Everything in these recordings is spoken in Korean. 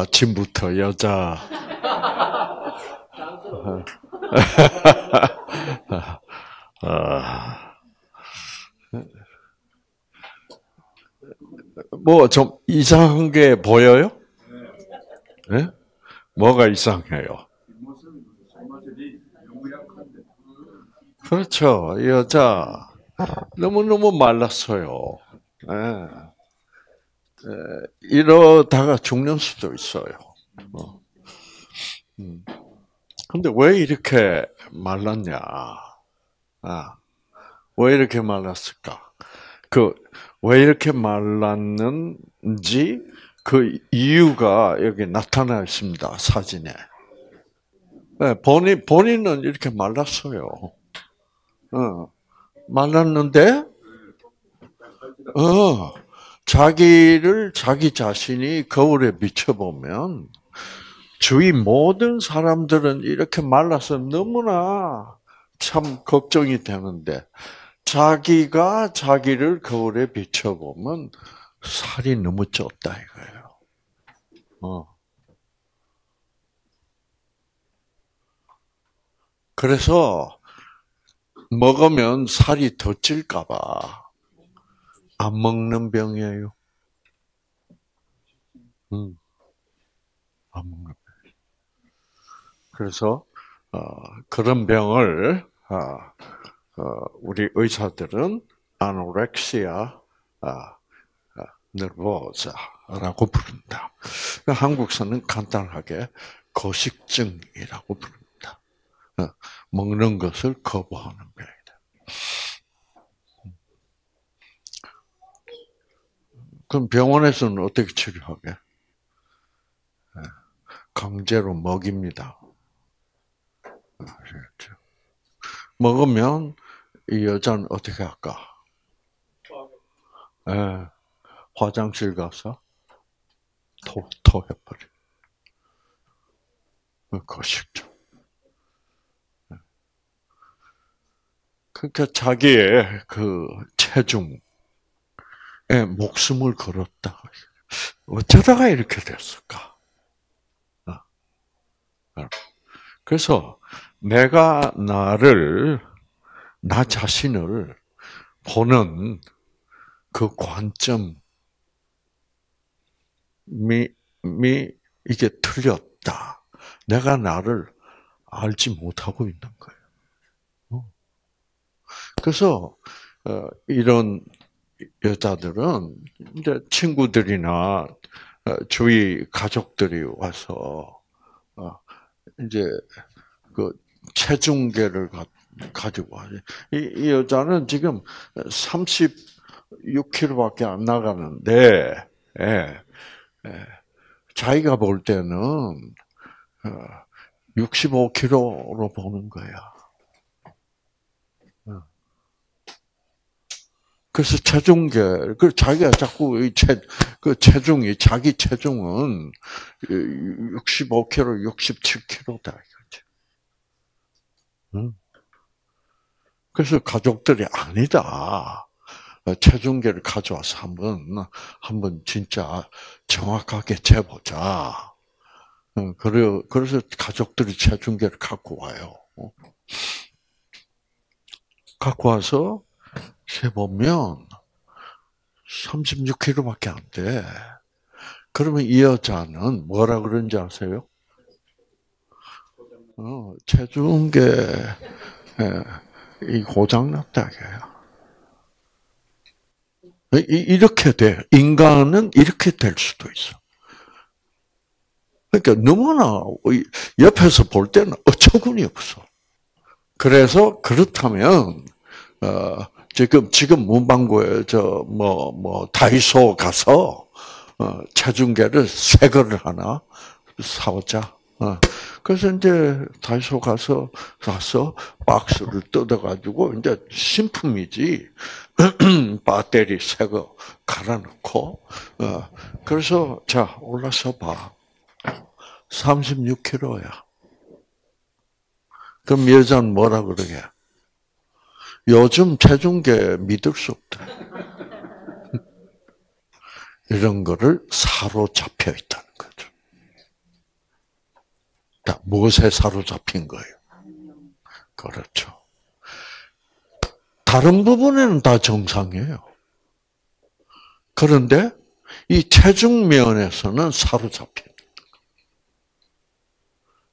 아침부터 여자. 아, 뭐좀 이상한 게 보여요? 네? 뭐가 이상해요? 그렇죠. 여자 너무너무 말랐어요. 네. 네. 이러다가 죽는 수도 있어요. 어. 음. 근데 왜 이렇게 말랐냐? 아, 왜 이렇게 말랐을까? 그, 왜 이렇게 말랐는지 그 이유가 여기 나타나 있습니다. 사진에. 네, 본인, 본인은 이렇게 말랐어요. 어, 말랐는데, 어, 자기를, 자기 자신이 거울에 비춰보면, 주위 모든 사람들은 이렇게 말라서 너무나 참 걱정이 되는데, 자기가 자기를 거울에 비춰보면 살이 너무 쪘다 이거예요. 어. 그래서 먹으면 살이 더 찔까봐 안 먹는 병이에요. 음. 안 먹는 병. 그래서 어, 그런 병을 어, 어, 우리 의사들은 아노렉시아 아, nervosa라고 부른다. 한국서는 간단하게 거식증이라고 부릅니다. 먹는 것을 거부하는 병이다. 그럼 병원에서는 어떻게 치료하게? 강제로 먹입니다. 아시겠죠? 먹으면 이 여자는 어떻게 할까? 예, 화장실 가서 토, 토해버려. 거식죠. 그러니까 자기의 그 체중에 목숨을 걸었다. 어쩌다가 이렇게 됐을까? 어. 어. 그래서 내가 나를 나 자신을 보는 그 관점이 미, 이게 틀렸다. 내가 나를 알지 못하고 있는 거예요. 어. 그래서 어, 이런 여자들은 이제 친구들이나 어, 주위 가족들이 와서 이제 그 체중계를 가지고 와요. 이, 이 여자는 지금 36kg밖에 안 나가는데, 예, 예, 자기가 볼 때는 65kg로 어, 보는 거야. 그래서 체중계, 그 자기가 자꾸 이 체, 그 체중이, 자기 체중은 65kg, 67kg다. 그래서 가족들이 아니다. 체중계를 가져와서 한 번 한번 진짜 정확하게 재보자. 그래 그래서 가족들이 체중계를 갖고 와요. 갖고 와서 재보면 36kg밖에 안 돼. 그러면 이 여자는 뭐라 그런지 아세요? 어, 체중계 예, 이 고장났다 이거야. 이렇게 돼. 인간은 이렇게 될 수도 있어. 그러니까 너무나 옆에서 볼 때는 어처구니 없어. 그래서 그렇다면 어, 지금 지금 문방구에 저 뭐뭐 뭐 다이소 가서 어, 체중계를 새 거를 하나 사오자. 어. 그래서 이제 다이소 가서 사서 박스를 뜯어가지고 이제 신품이지 배터리 새 거 갈아놓고 어. 그래서 자 올라서 봐 36kg야. 그럼 여자는 뭐라 그러게? 요즘 체중계 믿을 수 없다. 이런 거를 사로잡혀 있다는 거죠. 다 무엇에 사로잡힌 거예요? 그렇죠. 다른 부분에는 다 정상이에요. 그런데 이 체중 면에서는 사로잡힌.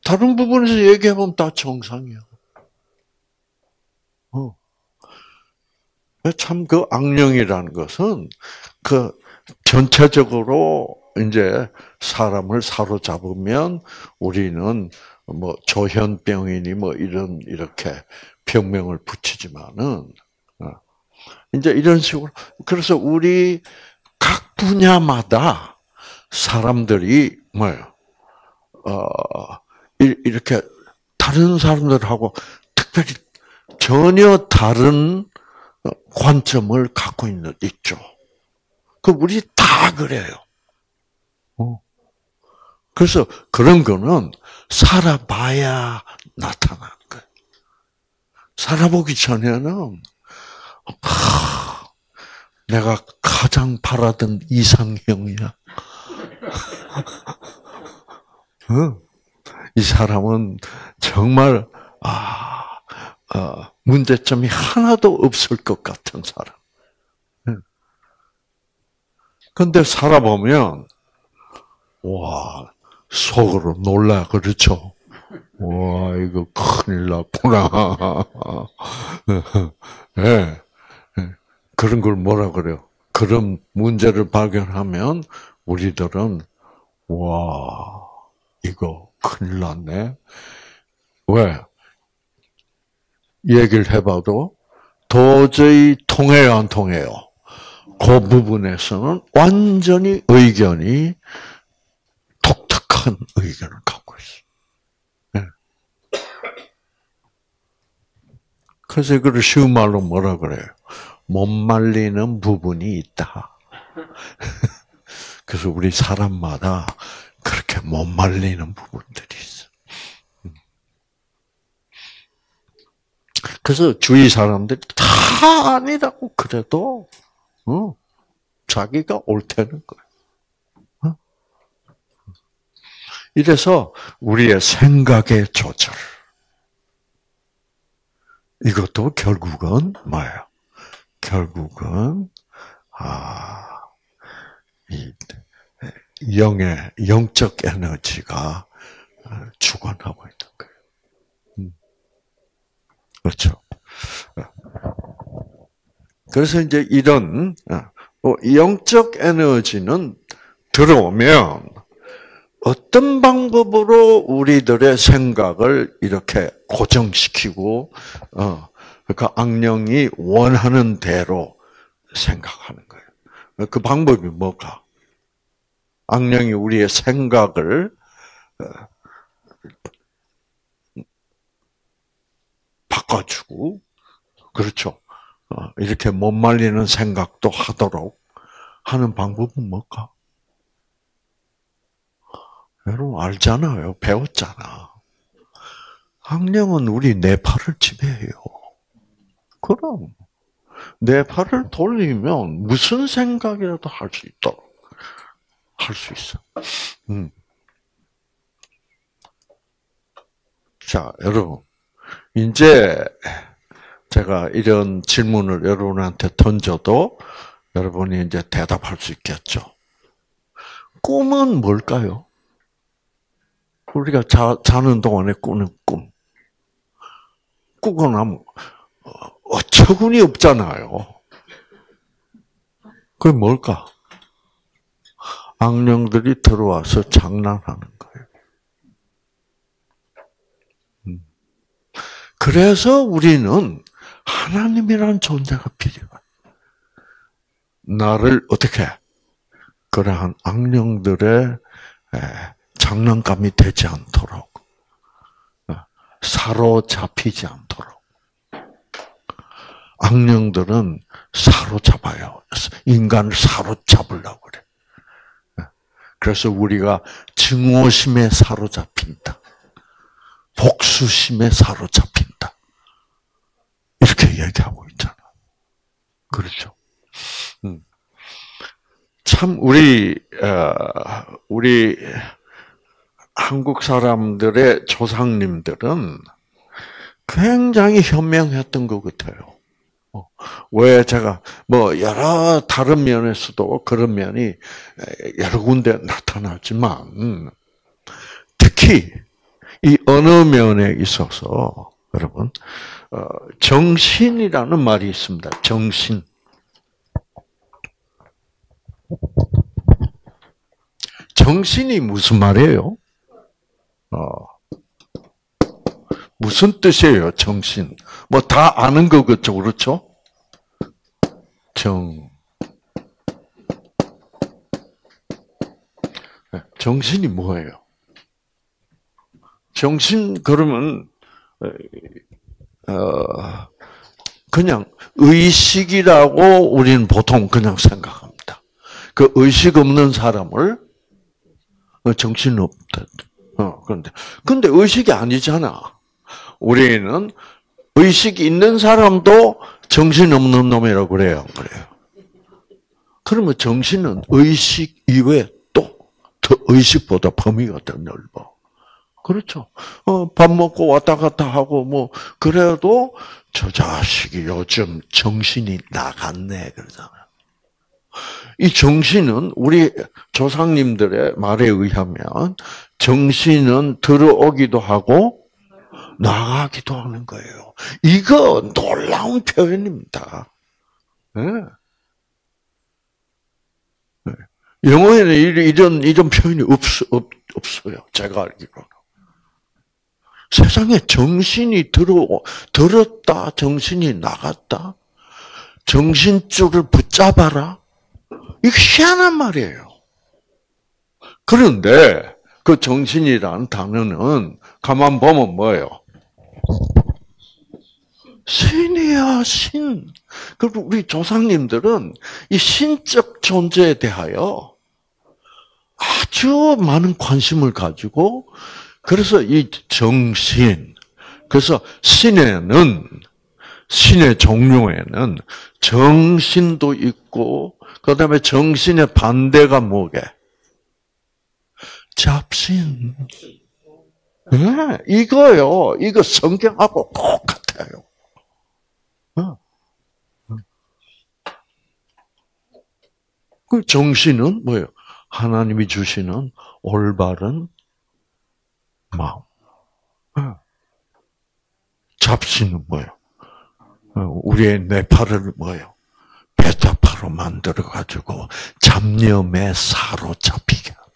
다른 부분에서 얘기해보면 다 정상이야. 어. 참 그 악령이라는 것은 그 전체적으로 이제 사람을 사로잡으면 우리는 뭐 조현병이니 뭐 이런 이렇게 병명을 붙이지만은 어, 이제 이런 식으로 그래서 우리 각 분야마다 사람들이 뭐요? 어 이렇게 다른 사람들하고 특별히 전혀 다른 관점을 갖고 있는 있죠. 그 우리 다 그래요. 어. 그래서 그런 거는 살아봐야 나타나는 거예요. 살아보기 전에는 하, 내가 가장 바라던 이상형이야. 어? 이 사람은 정말 아 어, 문제점이 하나도 없을 것 같은 사람. 근데 살아보면 와 속으로 놀라 그렇죠. 와 이거 큰일 났구나. 네. 그런 걸 뭐라 그래요? 그런 문제를 발견하면 우리들은 와 이거 큰일 났네. 왜? 얘기를 해봐도 도저히 통해요, 안 통해요? 그 부분에서는 완전히 의견이 독특한 의견을 갖고 있어. 네. 그래서 이걸 쉬운 말로 뭐라 그래요? 못 말리는 부분이 있다. 그래서 우리 사람마다 그렇게 못 말리는 부분들이 있어. 음. 그래서 주위 사람들이 다 아니라고 그래도 어, 자기가 옳다는 거예요. 어? 이래서 우리의 생각의 조절 이것도 결국은 뭐예요? 결국은 아, 이 영의 영적 에너지가 어, 주관하고 있는 거예요. 음. 그렇죠. 그래서 이제 이런 어, 영적 에너지는 들어오면 어떤 방법으로 우리들의 생각을 이렇게 고정시키고 어, 그 악령이 원하는 대로 생각하는 거예요. 그 방법이 뭘까? 악령이 우리의 생각을 바꿔주고 그렇죠. 어, 이렇게 못 말리는 생각도 하도록 하는 방법은 뭘까? 여러분 알잖아요. 배웠잖아. 악령은 우리 뇌파를 지배해요. 그럼 뇌파를 돌리면 무슨 생각이라도 할 수 있도록 할 수 있어. 음. 자, 여러분. 이제 제가 이런 질문을 여러분한테 던져도 여러분이 이제 대답할 수 있겠죠. 꿈은 뭘까요? 우리가 자, 자는 동안에 꾸는 꿈. 꾸고 나면 어처구니 없잖아요. 그게 뭘까? 악령들이 들어와서 장난하는 거예요. 음. 그래서 우리는 하나님이라는 존재가 필요해. 나를 어떻게 그러한 악령들의 장난감이 되지 않도록 어, 사로잡히지 않도록 악령들은 사로잡아요. 인간을 사로잡으려고 그래. 그래서 우리가 증오심에 사로잡힌다. 복수심에 사로잡힌다. 이렇게 얘기하고 있잖아. 그렇죠. 음. 참 우리 어, 우리 한국 사람들의 조상님들은 굉장히 현명했던 것 같아요. 어, 왜 제가 뭐 여러 다른 면에서도 그런 면이 여러 군데 나타나지만 특히 이 언어 면에 있어서 여러분 어, 정신이라는 말이 있습니다. 정신. 정신이 무슨 말이에요? 어, 무슨 뜻이에요, 정신? 뭐 다 아는 거겠죠, 그렇죠? 정. 네, 정신이 뭐예요? 정신, 그러면, 어, 그냥 의식이라고 우리는 보통 그냥 생각합니다. 그 의식 없는 사람을 어, 정신 없다. 어, 그런데, 근데 의식이 아니잖아. 우리는 의식 있는 사람도 정신 없는 놈이라고 그래요. 그래요. 그러면 정신은 의식 이외에 또더 의식보다 범위가 더 넓어. 그렇죠. 어, 밥 먹고 왔다 갔다 하고 뭐 그래도 저 자식이 요즘 정신이 나갔네 그러잖아요. 이 정신은 우리 조상님들의 말에 의하면 정신은 들어오기도 하고 나가기도 하는 거예요. 이거 놀라운 표현입니다. 네. 네. 영어에는 이런 이런 표현이 없, 없, 없어요. 제가 알기로는. 세상에 정신이 들어 들었다, 정신이 나갔다, 정신줄을 붙잡아라. 이게 희한한 말이에요. 그런데 그 정신이란 단어는 가만 보면 뭐예요? 신이야, 신. 그리고 우리 조상님들은 이 신적 존재에 대하여 아주 많은 관심을 가지고, 그래서 이 정신, 그래서 신에는, 신의 종류에는 정신도 있고, 그 다음에 정신의 반대가 뭐게? 잡신. 네, 이거요. 이거 성경하고 똑같아요. 그 정신은 뭐예요? 하나님이 주시는 올바른 마음. 잡신은 뭐예요? 우리의 뇌파를 뭐예요? 배타파로 만들어 가지고 잡념에 사로잡히게 하는.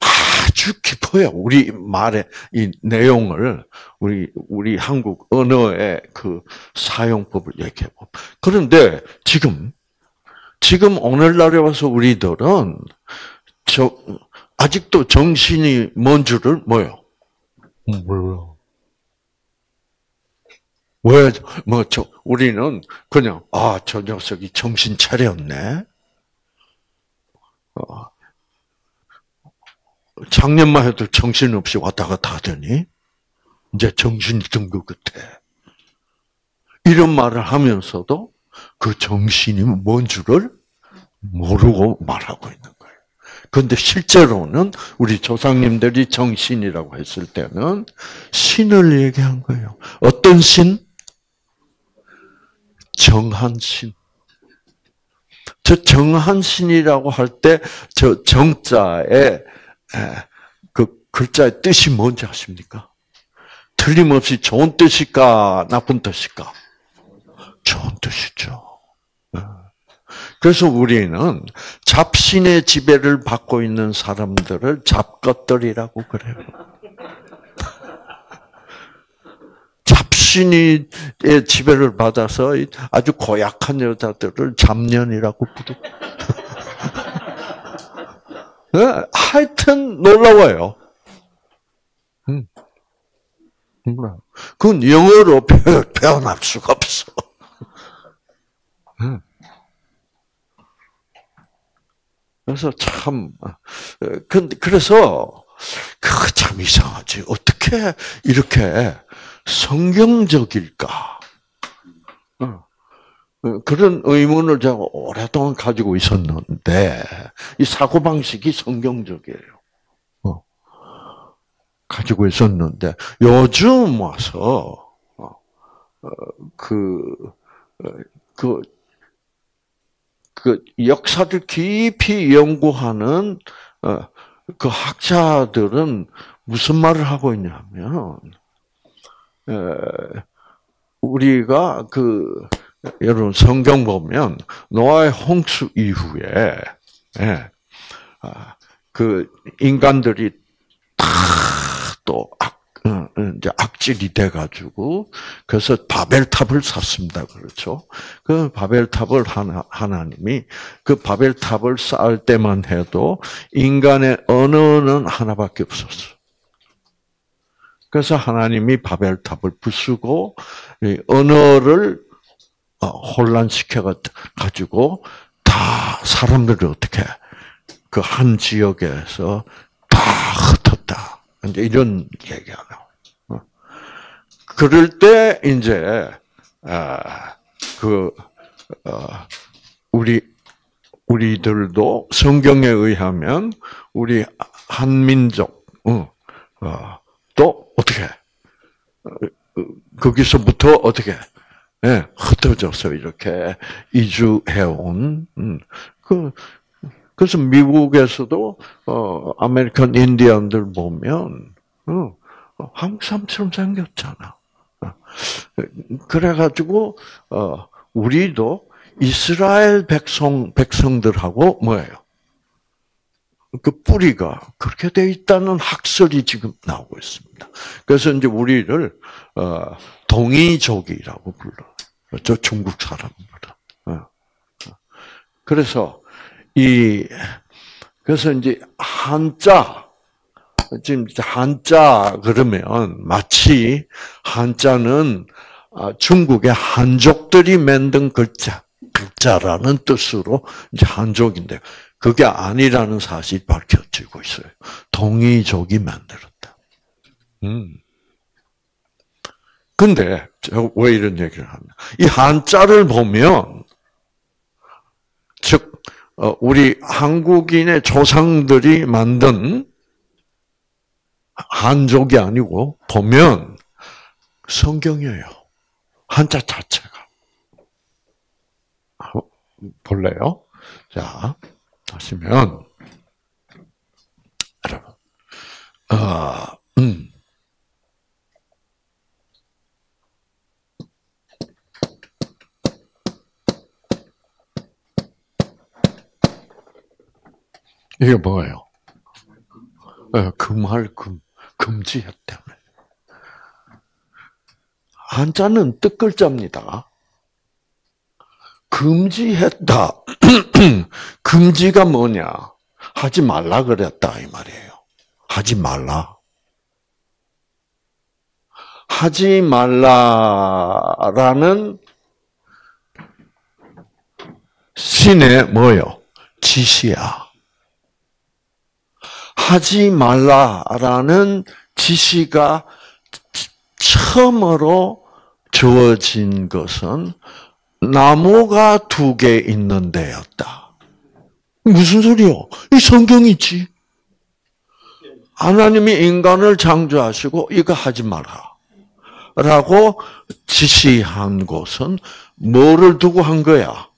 아주 깊어요. 우리 말의 이 내용을 우리 우리 한국 언어의 그 사용법을 얘기해 보. 그런데 지금 지금 오늘날에 와서 우리들은 저 아직도 정신이 뭔 줄을 뭐요? 몰라. 왜, 뭐, 저, 우리는 그냥, 아, 저 녀석이 정신 차렸네? 어, 작년만 해도 정신없이 왔다 갔다 하더니, 이제 정신이 든 것 같아. 이런 말을 하면서도 그 정신이 뭔 줄을 모르고 말하고 있는. 그런데 실제로는 우리 조상님들이 정신이라고 했을 때는 신을 얘기한 거예요. 어떤 신? 정한 신. 저 정한 신이라고 할 때 저 정자의 그 글자의 뜻이 뭔지 아십니까? 틀림없이 좋은 뜻일까 나쁜 뜻일까? 좋은 뜻이죠. 그래서 우리는 잡신의 지배를 받고 있는 사람들을 잡것들이라고 그래요. 잡신의 지배를 받아서 아주 고약한 여자들을 잡년이라고 부르. 네, 하여튼 놀라워요. 음. 그건 영어로 표현할 수가 없어. 음. 그래서 참, 근데 그래서 그참 이상하지. 어떻게 이렇게 성경적일까? 어. 어, 그런 의문을 제가 오랫동안 가지고 있었는데 이 사고 방식이 성경적이에요. 어. 가지고 있었는데 요즘 와서 그 그 그, 그 역사를 깊이 연구하는 그 학자들은 무슨 말을 하고 있냐면 우리가 그 여러분 성경 보면 노아의 홍수 이후에 예, 아, 그 인간들이 다또 어, 어, 이제 악질이 돼가지고 그래서 바벨탑을 샀습니다. 그렇죠? 그 바벨탑을 하나 하나님이 그 바벨탑을 쌓을 때만 해도 인간의 언어는 하나밖에 없었어. 그래서 하나님이 바벨탑을 부수고 언어를 어, 혼란시켜 가지고 다 사람들을 어떻게 그 한 지역에서 다. 이제 이런 나와. 어. 그럴 때 이제 아, 그 어, 우리 우리들도 성경에 의하면 우리 한민족 또 어떻게 거기서부터 어떻게 예, 흩어져서 이렇게 이주해온, 음, 그, 그래서 미국에서도, 어, 아메리칸 인디언들 보면, 어, 한국 사람처럼 생겼잖아. 어, 그래가지고, 어, 우리도 이스라엘 백성, 백성들하고 뭐예요? 그 뿌리가 그렇게 돼 있다는 학설이 지금 나오고 있습니다. 그래서 이제 우리를, 어, 동이족이라고 불러. 저 중국 사람입니다. 어, 어. 그래서 이 그래서 이제 한자 지금 한자 그러면 마치 한자는 아, 중국의 한족들이 만든 글자 글자라는 뜻으로 이제 한족인데 그게 아니라는 사실이 밝혀지고 있어요. 동이족이 만들었다. 음. 근데 왜 이런 얘기를 하냐? 이 한자를 보면 우리 한국인의 조상들이 만든 한족이 아니고 보면 성경이에요. 한자 자체가. 볼래요? 자, 하시면 여러분, 어, 음. 이게 뭐예요? 예, 금할 금, 금지했다며. 한자는 뜻글자입니다. 금지했다. 금지가 뭐냐? 하지 말라 그랬다 이 말이에요. 하지 말라. 하지 말라라는 신의 뭐요? 지시야. 하지 말라라는 지시가 처음으로 주어진 것은 나무가 두 개 있는 데였다. 무슨 소리요? 이 성경이지. 하나님이 인간을 창조하시고 이거 하지 마라. 라고 지시한 곳은 뭐를 두고 한 거야?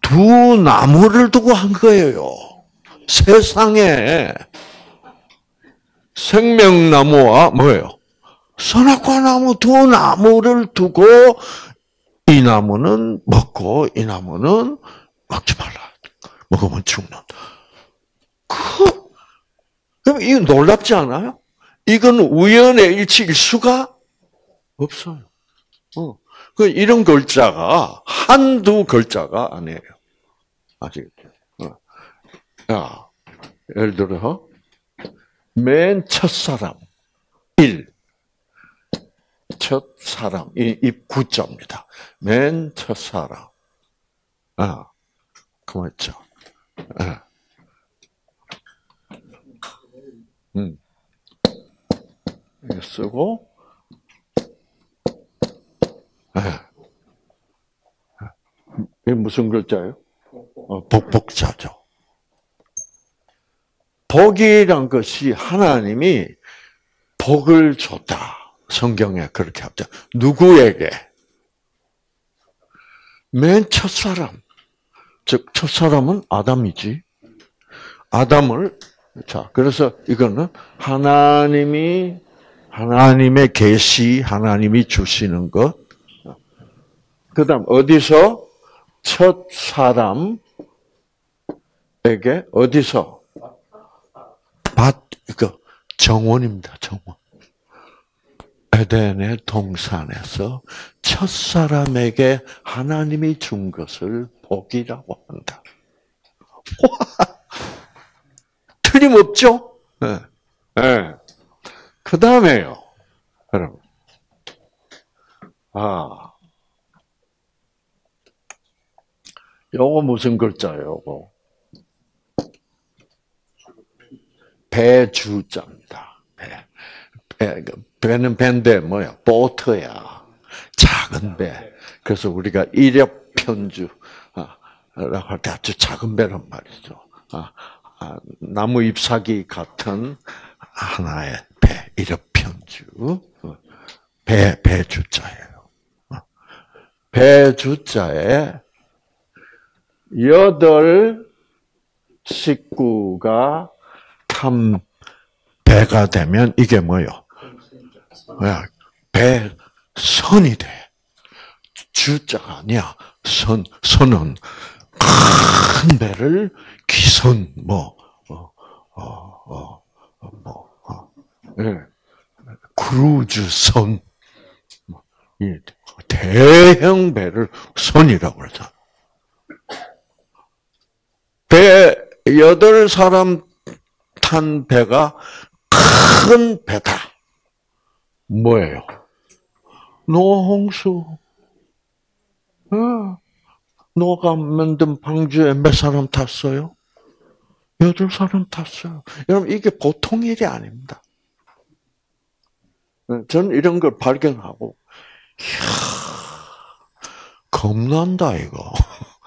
두 나무를 두고 한 거예요. 세상에 생명나무와 뭐예요? 선악과 나무 두 나무를 두고 이 나무는 먹고 이 나무는 먹지 말라. 먹으면 죽는. 그, 그럼 이거 놀랍지 않아요? 이건 우연의 일치일 수가 없어요. 어. 그 이런 글자가 한두 글자가 아니에요. 아시 야, 예를 들어, 맨 첫사람, 일. 첫사람, 이, 이 구자입니다. 맨 첫사람. 아, 그거죠. 아. 음. 쓰고, 아. 이게 무슨 글자예요? 어, 복복자죠. 복이란 것이 하나님이 복을 줬다. 성경에 그렇게 합니다. 누구에게? 맨 첫사람. 즉, 첫사람은 아담이지. 아담을, 자, 그래서 이거는 하나님이, 하나님의 계시, 하나님이 주시는 것. 그 다음, 어디서? 첫 사람에게, 어디서? 밭, 그, 정원입니다, 정원. 에덴의 동산에서 첫 사람에게 하나님이 준 것을 복이라고 한다. 틀림없죠? 네. 네. 그 다음에요, 여러분. 아. 요거 무슨 글자예요, 요거? 배주자입니다. 배. 배, 배 는 배인데 뭐야? 보트야. 작은 배. 그래서 우리가 이력 편주 라고 할 때 아주 작은 배란 말이죠. 아, 아, 나무 잎사귀 같은 하나의 배, 이력 편주. 배, 배주자예요. 배주자에 여덟 식구가 탐 배가 되면 이게 뭐요? 배 선이 돼. 주자가 아니야. 선 선은 큰 배를 기선 뭐 어, 어, 어, 뭐 어, 예. 크루즈 선 대형 배를 선이라고 그러잖아. 배 여덟 사람 탄 배가 큰 배다. 뭐예요? 노홍수. 어. 노가 만든 방주에 몇 사람 탔어요? 여덟 사람 탔어요. 여러분, 이게 보통 일이 아닙니다. 저는 이런 걸 발견하고, 이야, 겁난다, 이거.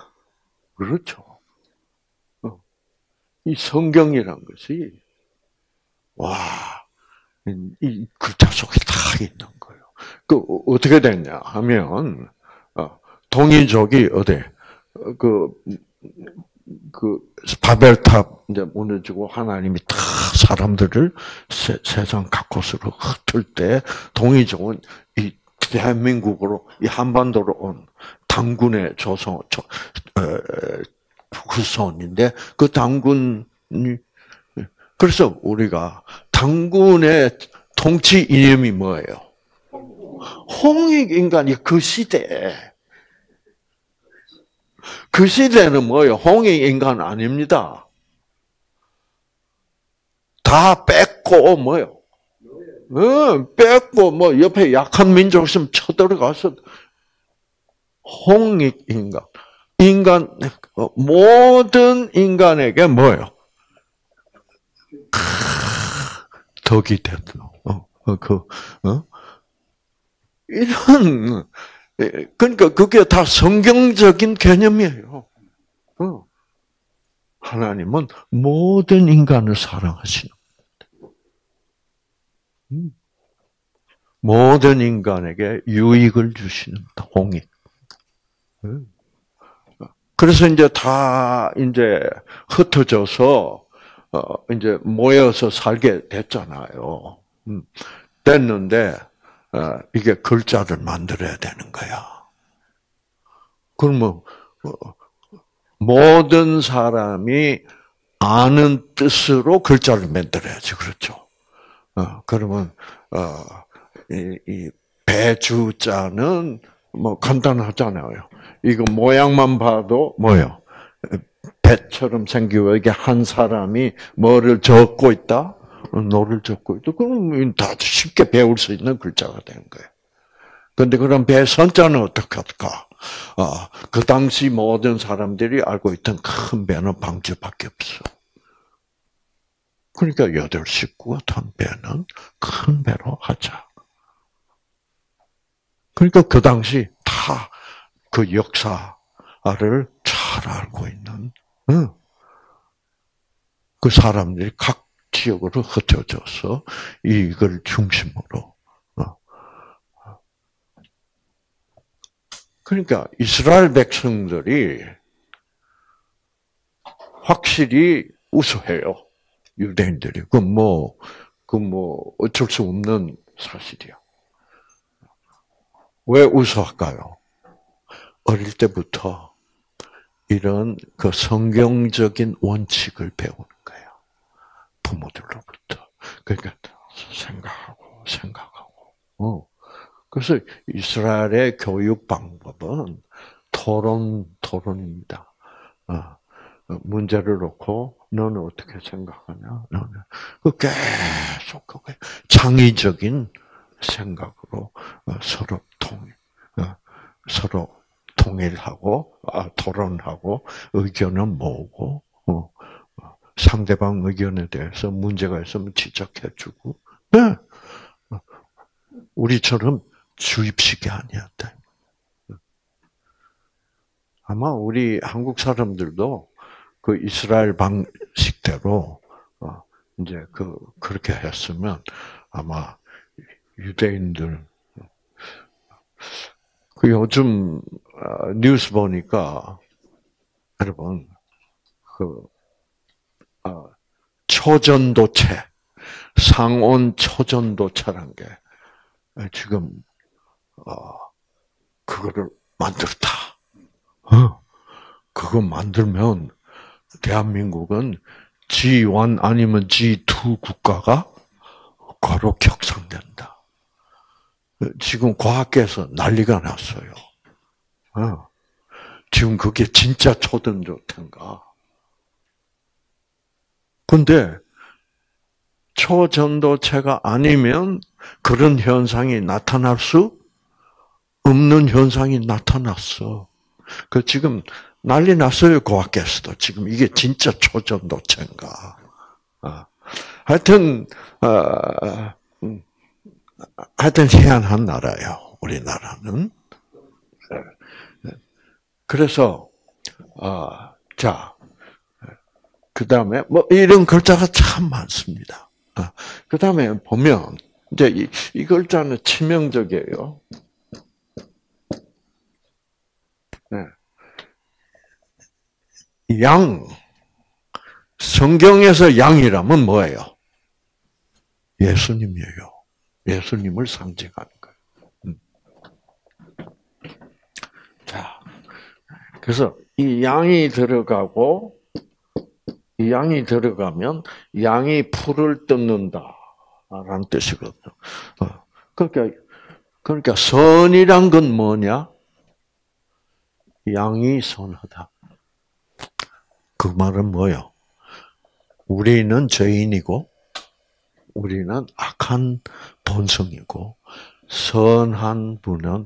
그렇죠. 이 성경이란 것이 와, 이 글자 속에 다 있는 거예요. 그 어떻게 됐냐 하면 어, 동이족이 어디 그, 그, 바벨탑 이제 무너지고 하나님이 다 사람들을 세, 상 각곳으로 흩을 때 동이족은 이 대한민국으로 이 한반도로 온 당군의 조선, 어, 후손인데 그 당군이 그래서 우리가 당군의 통치 이념이 뭐예요? 홍익 인간이 그 시대에 그 시대는 뭐예요? 홍익 인간 아닙니다. 다 뺏고 뭐요? 어, 뺏고 뭐 옆에 약한 민족 있으면 쳐들어가서 홍익 인간. 인간 어, 모든 인간에게 뭐예요? 덕이 됐어. 어, 어, 그, 어? 이런, 예, 그러니까 그게 다 성경적인 개념이에요. 어. 하나님은 모든 인간을 사랑하시는 음. 모든 인간에게 유익을 주시는 홍익. 음. 그래서 이제 다 이제 흩어져서 어 이제 모여서 살게 됐잖아요. 음. 됐는데 어 이게 글자를 만들어야 되는 거야. 그러면 어, 모든 사람이 아는 뜻으로 글자를 만들어야지 그렇죠. 어 그러면 어이 이 배주자는 뭐 간단하잖아요. 이거 모양만 봐도 뭐요? 배처럼 생기고 이게 한 사람이 뭐를 젓고 있다? 노를 젓고 있다. 그럼 다 쉽게 배울 수 있는 글자가 된 거예요. 근데 그럼 배 선자는 어떻게 할까? 아, 그 당시 모든 사람들이 알고 있던 큰 배는 방주밖에 없어. 그러니까 여덟 식구가 탄 배는 큰 배로 하자. 그러니까 그 당시 다 그 역사 잘 알고 있는 그 사람들이 각 지역으로 흩어져서 이걸 중심으로 어. 그러니까 이스라엘 백성들이 확실히 우수해요. 유대인들이. 그 뭐, 그 뭐, 어쩔 수 없는 사실이야. 왜 우수할까요? 어릴 때부터 이런 그 성경적인 원칙을 배우는 거예요. 부모들로부터. 그러니까 생각하고 생각하고. 어. 그래서 이스라엘의 교육 방법은 토론 토론입니다. 어. 문제를 놓고 너는 어떻게 생각하냐? 너는 그 계속 그 창의적인 생각으로 어, 서로 통 어, 서로 통일하고 아, 토론하고 의견을 모으고 어, 상대방 의견에 대해서 문제가 있으면 지적해주고 네. 우리처럼 주입식이 아니었다. 아마 우리 한국 사람들도 그 이스라엘 방식대로 이제 그 그렇게 했으면 아마 유대인들 그 요즘 어, 뉴스 보니까 여러분 그 어, 초전도체 상온 초전도체란 게 지금 어, 그거를 만들었다. 그거 만들면 대한민국은 G1 아니면 G2 국가가 거로 격상된다. 지금 과학계에서 난리가 났어요. 어. 지금 그게 진짜 초전도체인가? 근데 초전도체가 아니면 그런 현상이 나타날 수 없는 현상이 나타났어. 그 지금 난리 났어요 과학계에서도 지금 이게 진짜 초전도체인가? 어. 하여튼 어, 음. 하여튼 희한한 나라예요. 우리나라는. 그래서 아, 자, 그 다음에 뭐 이런 글자가 참 많습니다. 아, 그 다음에 보면 이제 이, 이 글자는 치명적이에요. 네. 양 성경에서 양이라면 뭐예요? 예수님이에요. 예수님을 상징하는 거예요. 음. 자, 그래서 이 양이 들어가고 이 양이 들어가면 양이 풀을 뜯는다라는 뜻이거든요. 어, 그러니까 그러니까 선이란 건 뭐냐? 양이 선하다. 그 말은 뭐요? 우리는 죄인이고 우리는 악한 본성이고 선한 분은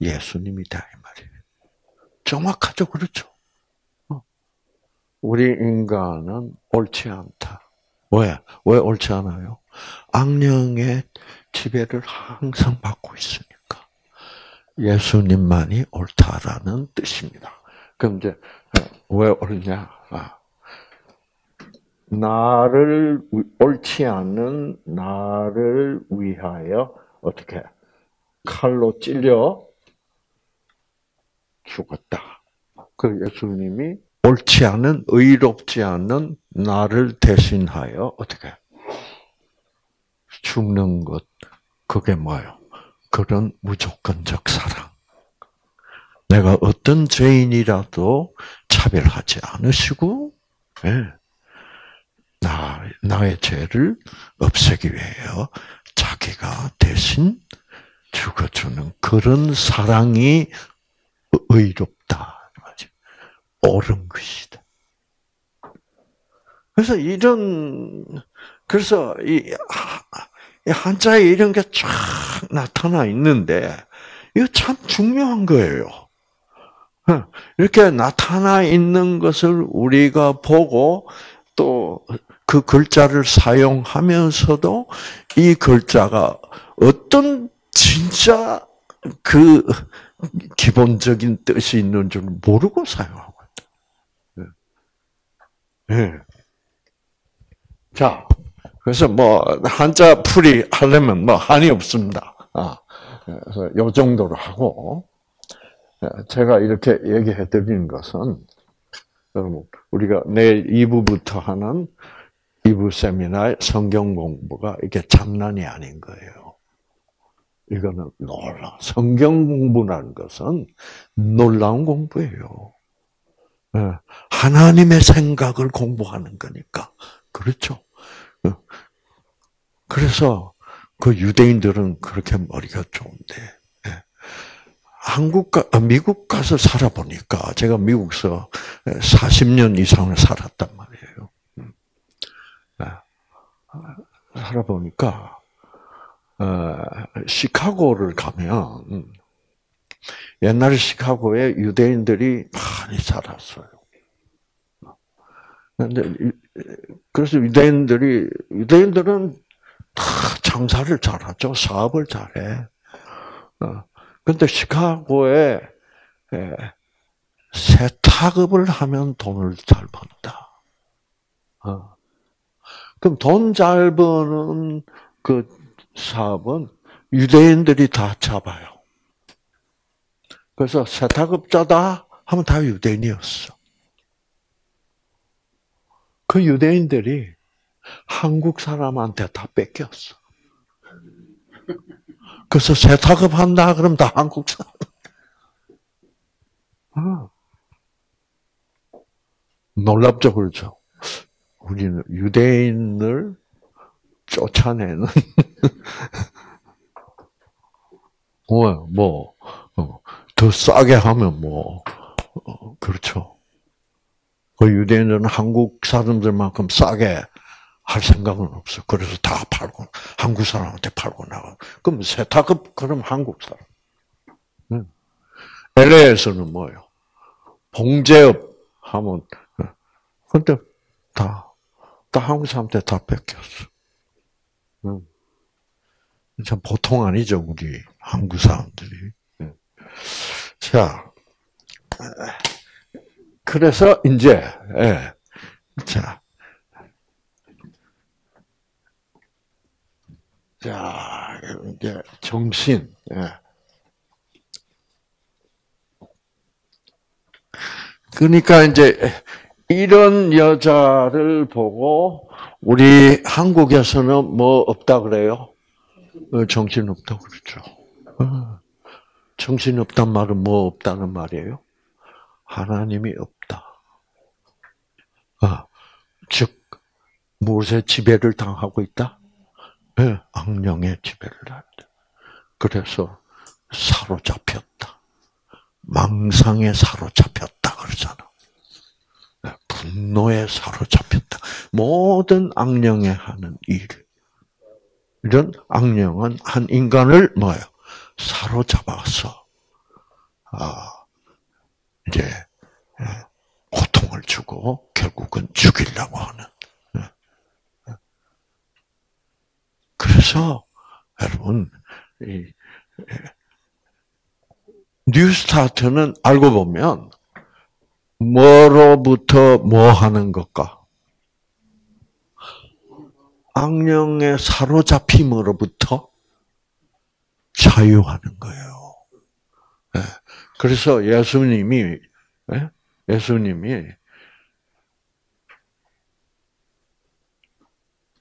예수님이다 이 말이에요. 정확하죠, 그렇죠? 어. 우리 인간은 옳지 않다. 왜? 왜 옳지 않아요? 악령의 지배를 항상 받고 있으니까. 예수님만이 옳다라는 뜻입니다. 그럼 이제 왜 옳냐? 아, 나를 옳지 않은 나를 위하여 어떻게 칼로 찔려 죽었다. 그 예수님이 옳지 않은 의롭지 않은 나를 대신하여 어떻게 죽는 것 그게 뭐예요? 그런 무조건적 사랑. 내가 어떤 죄인이라도 차별하지 않으시고, 네. 나, 나의 죄를 없애기 위하여 자기가 대신 죽어주는 그런 사랑이 의롭다. 옳은 것이다. 그래서 이런, 그래서 이, 한자에 이런 게 쫙 나타나 있는데, 이거 참 중요한 거예요. 이렇게 나타나 있는 것을 우리가 보고 또 그 글자를 사용하면서도 이 글자가 어떤 진짜 그 기본적인 뜻이 있는 줄 모르고 사용하고 있다. 예. 네. 자, 그래서 뭐 한자 풀이 하려면 뭐 한이 없습니다. 아, 그래서 요 정도로 하고 제가 이렇게 얘기해 드리는 것은 여러분 우리가 내일 2부부터 하는 2부 세미나의 성경 공부가 이게 장난이 아닌 거예요. 이거는 놀라. 성경 공부라는 것은 놀라운 공부예요. 예, 하나님의 생각을 공부하는 거니까. 그렇죠. 어. 그래서 그 유대인들은 그렇게 머리가 좋은데, 예. 한국 가, 아, 미국 가서 살아보니까, 제가 미국서 40년 이상을 살았단 말이에요. 살아보니까, 어, 시카고를 가면 음, 옛날 시카고에 유대인들이 많이 살았어요. 그런데 그래서 유대인들이 유대인들은 다 장사를 잘하죠, 사업을 잘해. 그런데 어, 시카고에 예, 세탁업을 하면 돈을 잘 번다. 어. 그럼 돈 잘 버는 그 사업은 유대인들이 다 잡아요. 그래서 세탁업자다 하면 다 유대인이었어. 그 유대인들이 한국 사람한테 다 뺏겼어. 그래서 세탁업 한다 그러면 다 한국 사람. 어. 놀랍죠, 그렇죠? 우리는 유대인을 쫓아내는 뭐, 뭐, 어, 더 싸게 하면 뭐, 어, 그렇죠. 그 유대인들은 한국 사람들만큼 싸게 할 생각은 없어. 그래서 다 팔고, 한국 사람한테 팔고 나가. 그럼 세탁업, 그럼 한국 사람. 응. LA에서는 뭐예요? 봉제업 하면, 어, 근데 다, 다 한국 사람한테 다 뺏겼어. 응. 참 보통 아니죠, 우리 한국 사람들이. 예. 자, 그래서 이제 예. 자, 자 이제 정신. 예. 그러니까 이제 이런 여자를 보고 우리 한국에서는 뭐 없다 그래요? 어, 정신 없다 그러죠. 어. 정신 없단 말은 뭐 없다는 말이에요? 하나님이 없다. 아, 즉 무엇의 지배를 당하고 있다? 네, 악령의 지배를 한다. 그래서 사로잡혔다. 망상에 사로잡혔다 그러잖아. 분노에 사로잡혔다. 모든 악령에 하는 일. 이런 악령은 한 인간을 뭐예요? 사로잡아서 아 이제 예, 고통을 주고 결국은 죽이려고 하는. 예. 그래서 여러분 이 뉴스타트는 알고 보면 뭐로부터 뭐 하는 것과 악령의 사로잡힘으로부터 자유하는 거예요. 예. 그래서 예수님이 예? 예수님이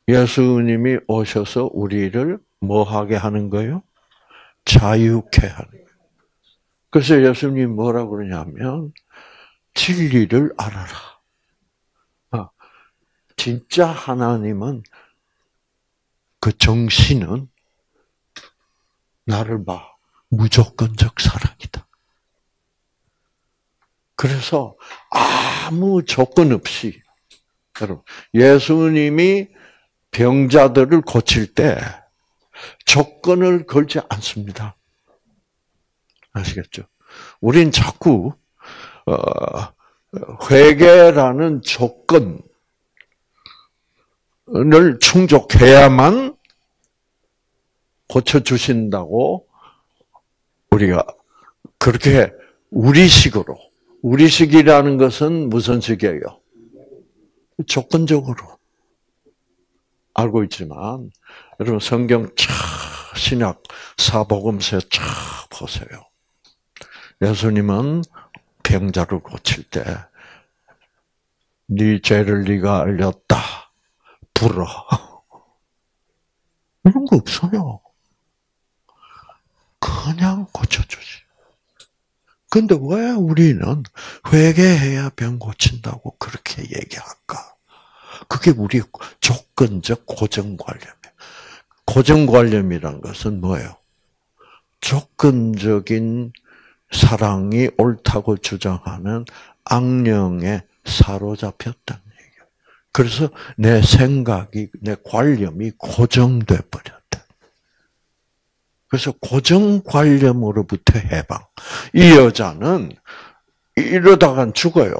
예수님이 오셔서 우리를 뭐 하게 하는 거예요? 자유케 하는 거예요. 그래서 예수님이 뭐라고 그러냐면 진리를 알아라. 아, 진짜 하나님은 그 정신은 나를 봐. 무조건적 사랑이다. 그래서 아무 조건 없이 여러분 예수님이 병자들을 고칠 때 조건을 걸지 않습니다. 아시겠죠? 우린 자꾸 어, 회개라는 조건을 충족해야만 고쳐주신다고 우리가 그렇게 우리식으로 우리식이라는 것은 무슨 식이에요? 조건적으로 알고 있지만 여러분 성경 차 신약 사복음서 차 보세요. 예수님은 병자를 고칠 때, 네 죄를 네가 알렸다. 불어. 이런 거 없어요. 그냥 고쳐주지. 근데 왜 우리는 회개해야 병 고친다고 그렇게 얘기할까? 그게 우리 조건적 고정관념이에요. 고정관념이란 것은 뭐예요? 조건적인 사랑이 옳다고 주장하는 악령에 사로잡혔다는 얘기예요. 그래서 내 생각이, 내 관념이 고정돼 버렸다. 그래서 고정 관념으로부터 해방. 이 여자는 이러다간 죽어요.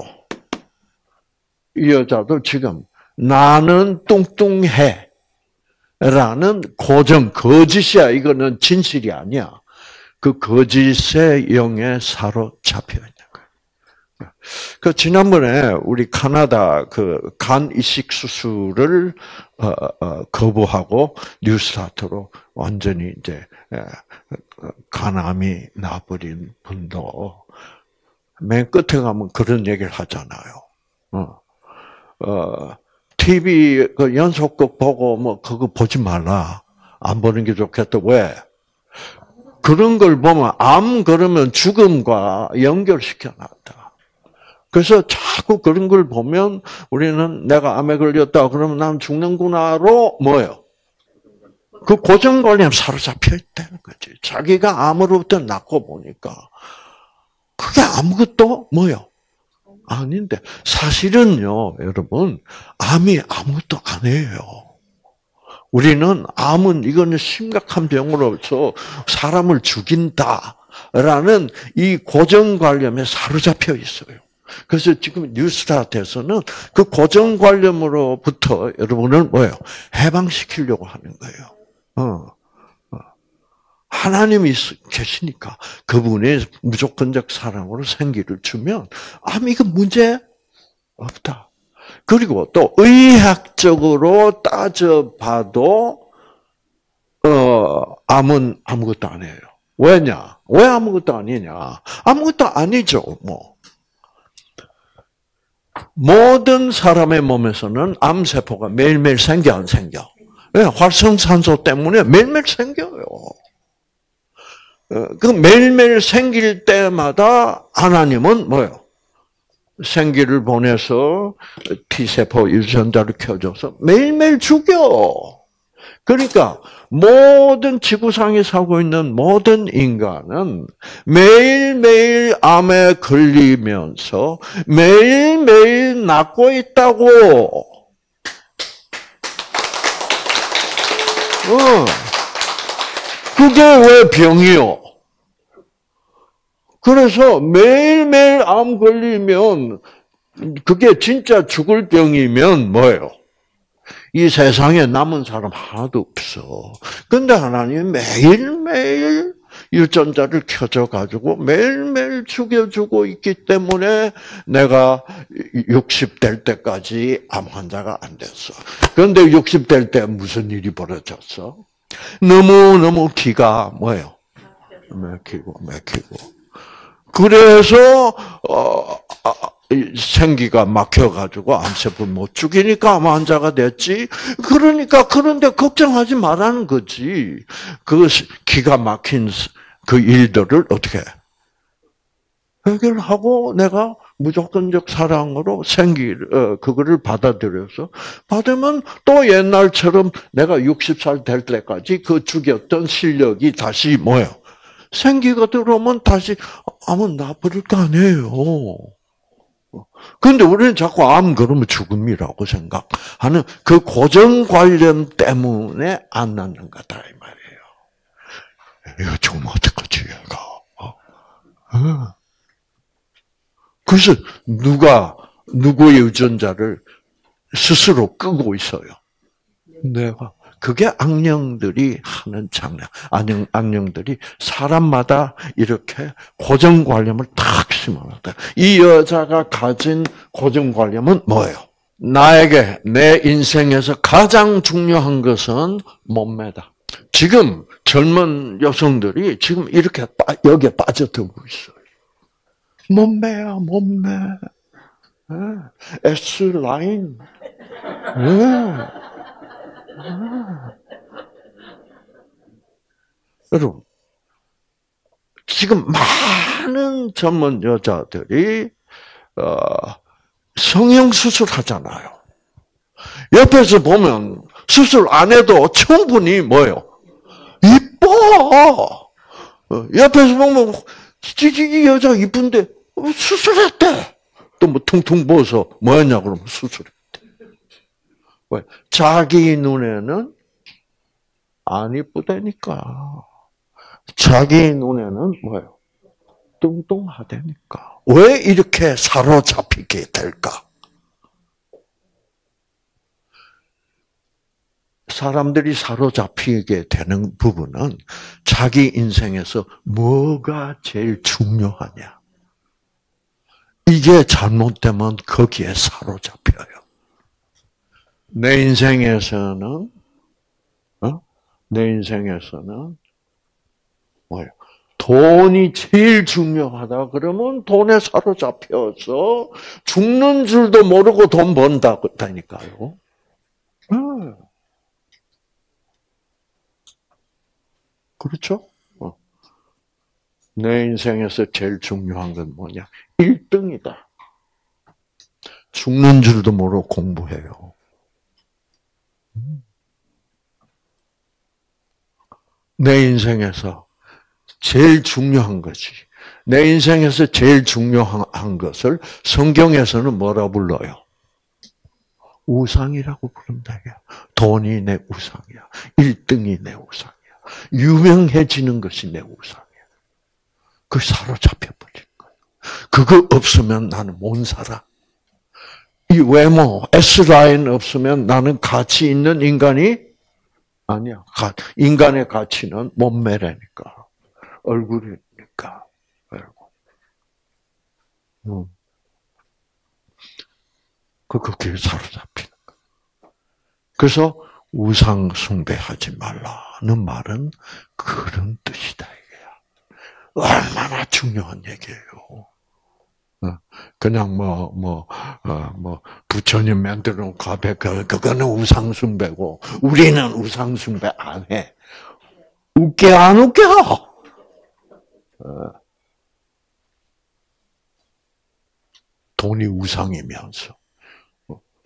이 여자도 지금 나는 뚱뚱해. 라는 고정, 거짓이야. 이거는 진실이 아니야. 그 거짓의 영에 사로잡혀 있는 거예요. 그 지난번에 우리 카나다 그 간 이식 수술을 어, 어, 거부하고 뉴스타트로 완전히 이제 간암이 나버린 분도 맨 끝에 가면 그런 얘기를 하잖아요. 어, 어 TV 그 연속극 보고 뭐 그거 보지 말라. 안 보는 게 좋겠다. 왜? 그런 걸 보면 암 그러면 죽음과 연결시켜 놨다. 그래서 자꾸 그런 걸 보면 우리는 내가 암에 걸렸다 그러면 난 죽는구나로 뭐요? 그 고정관념 사로잡혀 있다는 거지. 자기가 암으로부터 낫고 보니까 그게 아무것도 뭐요? 아닌데 사실은요, 여러분 암이 아무것도 아니에요. 우리는 암은 이거는 심각한 병으로서 사람을 죽인다라는 이 고정관념에 사로잡혀 있어요. 그래서 지금 뉴스타트에서는 그 고정관념으로부터 여러분을 뭐예요? 해방시키려고 하는 거예요. 어. 어. 하나님이 계시니까 그분의 무조건적 사랑으로 생기를 주면 암이 그 문제 없다. 그리고 또 의학적으로 따져봐도 어, 암은 아무것도 아니에요. 왜냐? 왜 아무것도 아니냐? 아무것도 아니죠, 뭐. 모든 사람의 몸에서는 암세포가 매일매일 생겨, 안 생겨? 네, 활성산소 때문에 매일매일 생겨요. 어, 그 매일매일 생길 때마다 하나님은 뭐요? 생기를 보내서 T세포 유전자를 켜줘서 매일매일 죽여. 그러니까 모든 지구상에 살고 있는 모든 인간은 매일매일 암에 걸리면서 매일매일 낫고 있다고. 어. 그게 왜 병이요? 그래서 매일매일 암 걸리면 그게 진짜 죽을 병이면 뭐예요? 이 세상에 남은 사람 하나도 없어. 근데 하나님 매일매일 유전자를 켜줘가지고 매일매일 죽여주고 있기 때문에 내가 60 될 때까지 암 환자가 안 됐어. 그런데 60 될 때 무슨 일이 벌어졌어? 너무너무 기가 뭐예요? 막히고 막히고. 그래서 어, 아, 생기가 막혀가지고 암세포 못 죽이니까 암 환자가 됐지. 그러니까 그런데 걱정하지 말라는 거지. 그 기가 막힌 그 일들을 어떻게 해결하고 내가 무조건적 사랑으로 생기 어, 그거를 받아들여서 받으면 또 옛날처럼 내가 60살 될 때까지 그 죽였던 실력이 다시 뭐요? 생기가 들어오면 다시 암은 나버릴 거 아니에요. 그런데 우리는 자꾸 암 그러면 죽음이라고 생각하는 그 고정관념 때문에 안 낫는 거다 이 말이에요. 이거 좀 어떡하지 얘가. 어? 어. 그래서 누가 누구의 유전자를 스스로 끄고 있어요. 내가 그게 악령들이 하는 장난. 악령, 악령들이 사람마다 이렇게 고정관념을 탁 심어놨다. 이 여자가 가진 고정관념은 뭐예요? 나에게 내 인생에서 가장 중요한 것은 몸매다. 지금 젊은 여성들이 지금 이렇게 빠, 여기에 빠져들고 있어요. 몸매야, 몸매. S 라인. 여러분, 지금 많은 전문 여자들이 어, 성형 수술하잖아요. 옆에서 보면 수술 안 해도 충분히 뭐요? 이뻐. 어, 옆에서 보면 이 여자 이쁜데 수술했대. 또 뭐 퉁퉁 부어서 뭐였냐 그러면 수술했대. 왜? 자기 눈에는 안 이쁘다니까. 자기 눈에는 뭐예요? 뚱뚱하다니까. 왜 이렇게 사로잡히게 될까? 사람들이 사로잡히게 되는 부분은 자기 인생에서 뭐가 제일 중요하냐. 이게 잘못되면 거기에 사로잡혀요. 내 인생에서는, 어? 내 인생에서는, 뭐예요? 돈이 제일 중요하다 그러면 돈에 사로잡혀서 죽는 줄도 모르고 돈 번다니까요. 음. 그렇죠? 어. 내 인생에서 제일 중요한 건 뭐냐? 1등이다. 죽는 줄도 모르고 공부해요. 내 인생에서 제일 중요한 것이 내 인생에서 제일 중요한 것을 성경에서는 뭐라 불러요? 우상이라고 부른다. 돈이 내 우상이야. 1등이 내 우상이야. 유명해지는 것이 내 우상이야. 그 사로잡혀 버린 거예요. 그거 없으면 나는 못 살아. 이 외모, S라인 없으면 나는 가치 있는 인간이 아니야. 인간의 가치는 몸매라니까. 얼굴이니까. 음. 그렇게 사로잡히는 거. 그래서 우상 숭배하지 말라는 말은 그런 뜻이다 이게야. 얼마나 중요한 얘기예요. 어, 그냥 뭐, 뭐, 어, 뭐, 부처님 만들어 놓은 가배, 그거는 우상숭배고, 우리는 우상숭배 안 해. 웃겨, 안 웃겨? 어. 돈이 우상이면서,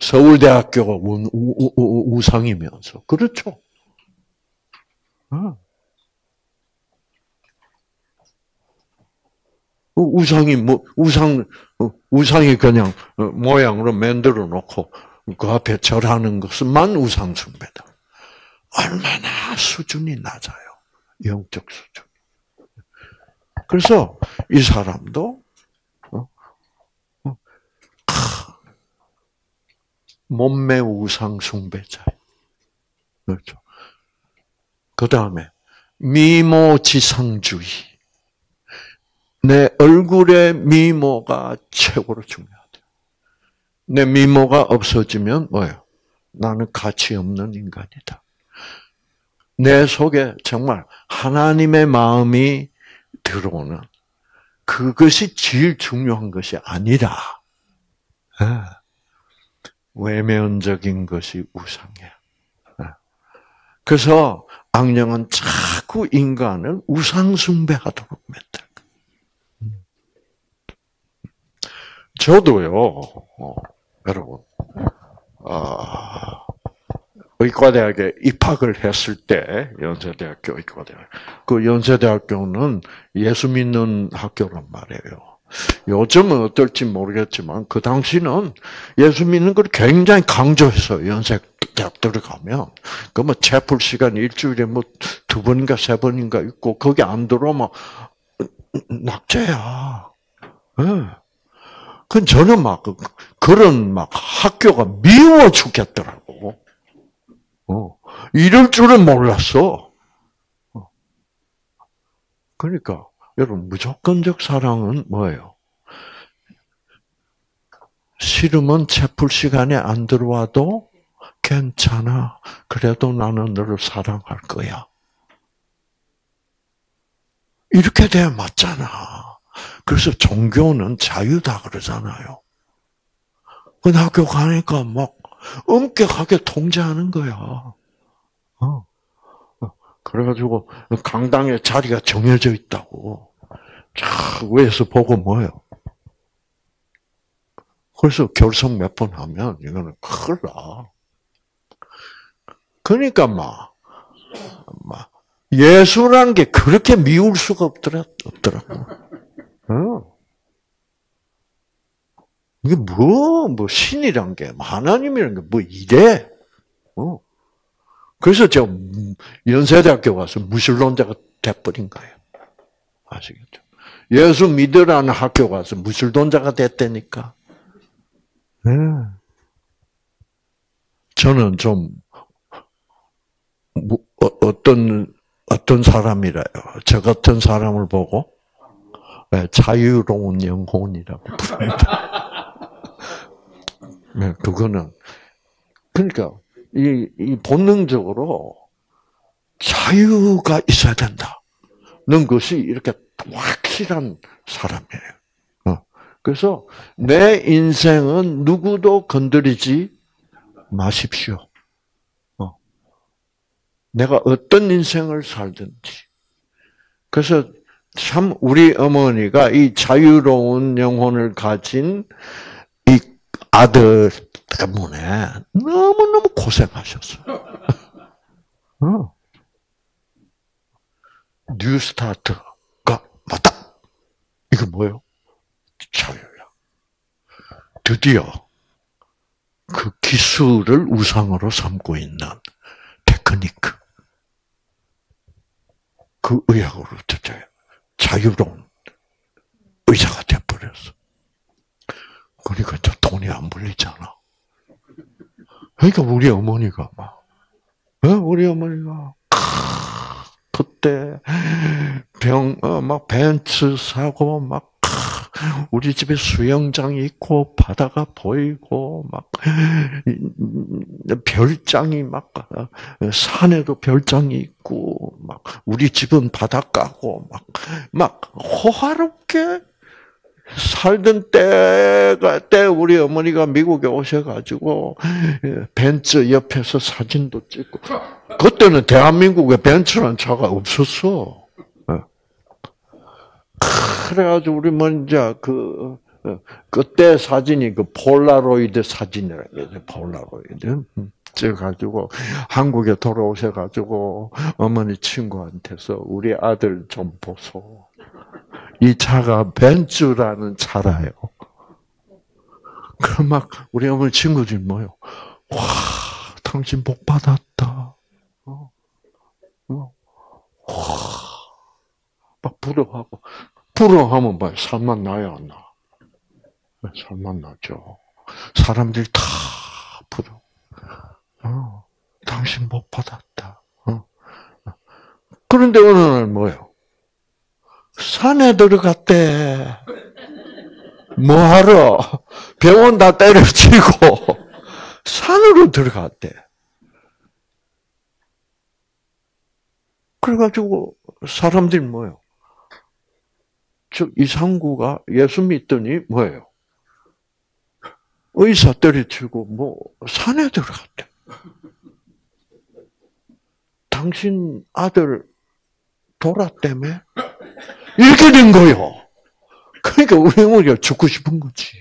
서울대학교가 우, 우, 상이면서 그렇죠? 우상이 뭐 우상 우상이 그냥 모양으로 만들어 놓고 그 앞에 절하는 것만 우상 숭배다. 얼마나 수준이 낮아요. 영적 수준. 그래서 이 사람도 어? 어? 몸매 우상 숭배자. 그렇죠. 그 다음에 미모지상주의. 내 얼굴의 미모가 최고로 중요하다. 내 미모가 없어지면 뭐예요? 나는 가치 없는 인간이다. 내 속에 정말 하나님의 마음이 들어오는 그것이 제일 중요한 것이 아니라 예. 외면적인 것이 우상이야. 예. 그래서 악령은 자꾸 인간을 우상 숭배하도록 만들. 저도요, 어, 여러분, 어, 의과대학에 입학을 했을 때, 연세대학교 의과대학. 그 연세대학교는 예수 믿는 학교란 말이에요. 요즘은 어떨지 모르겠지만, 그 당시는 예수 믿는 걸 굉장히 강조해서 연세대학 들어가면, 그뭐 채플 시간 일주일에 뭐 두 번인가 세 번인가 있고, 거기 안 들어오면 낙제야. 네. 그 저는 막 그, 그런 막 학교가 미워 죽겠더라고. 어. 이럴 줄은 몰랐어. 어. 그러니까, 여러분, 무조건적 사랑은 뭐예요? 싫으면 채풀 시간에 안 들어와도 괜찮아. 그래도 나는 너를 사랑할 거야. 이렇게 돼야 맞잖아. 그래서 종교는 자유다 그러잖아요. 근데 학교 가니까 막 엄격하게 통제하는 거야. 어. 그래가지고 강당에 자리가 정해져 있다고. 자, 위에서 보고 뭐요? 그래서 결석 몇 번 하면 이거는 큰일 나. 그러니까 막, 막 예수라는 게 그렇게 미울 수가 없더라, 없더라고. 어. 이게 뭐, 뭐, 신이란 게, 뭐 하나님이란 게 뭐 이래. 어. 그래서 저 연세대학교 가서 무신론자가 돼버린 거예요. 아시겠죠? 예수 믿으라는 학교 가서 무신론자가 됐다니까. 네. 저는 좀, 뭐, 어, 떤 어떤 사람이라요. 저 같은 사람을 보고, 네, 자유로운 영혼이라고 부릅니다. 네, 그거는 그러니까 이, 이 본능적으로 자유가 있어야 된다. 는 것이 이렇게 확실한 사람이에요. 어. 그래서 내 인생은 누구도 건드리지 마십시오. 어. 내가 어떤 인생을 살든지. 그래서 참 우리 어머니가 이 자유로운 영혼을 가진 아들 때문에 너무너무 고생하셨어요. 어. New Start가 맞다. 이거 뭐예요? 자유야. 드디어 그 기술을 우상으로 삼고 있는 technique. 그 의학으로 도 자유 로운 의사가 돼버렸어. 그러니까 저 돈이 안 불리잖아. 그러니까 우리 어머니가 막, 어? 우리 어머니가 그때 병, 어, 막 벤츠 사고 막 우리 집에 수영장이 있고 바다가 보이고 막 별장이 막 산에도 별장이 있고 막 우리 집은 바닷가고 막 막 호화롭게 살던 때가 때 우리 어머니가 미국에 오셔가지고 예, 벤츠 옆에서 사진도 찍고 그때는 대한민국에 벤츠라는 차가 없었어. 예. 그래가지고 우리 먼저 그 어, 그때 사진이 그 폴라로이드 사진이라고 해요. 폴라로이드. 음, 찍어가지고 한국에 돌아오셔가지고 어머니 친구한테서 우리 아들 좀 보소. 이 차가 벤츠라는 차라요. 그럼 막 우리 어머니 친구들이 뭐요? 와, 당신 복 받았다. 어, 어, 와, 막 부러워하고 부러워하면 뭐 살만 나야 안 나? 살만 나죠. 사람들이 다 부러. 어, 당신 복 받았다. 어. 그런데 어느 날 뭐요? 산에 들어갔대. 뭐하러? 병원 다 때려치고 산으로 들어갔대. 그래가지고 사람들이 뭐예요? 저 이상구가 예수 믿더니 뭐예요? 의사 때려치고 뭐 산에 들어갔대. 당신 아들 돌아 때문에 이렇게 된 거요. 그러니까 우리 어머니가 죽고 싶은 거지.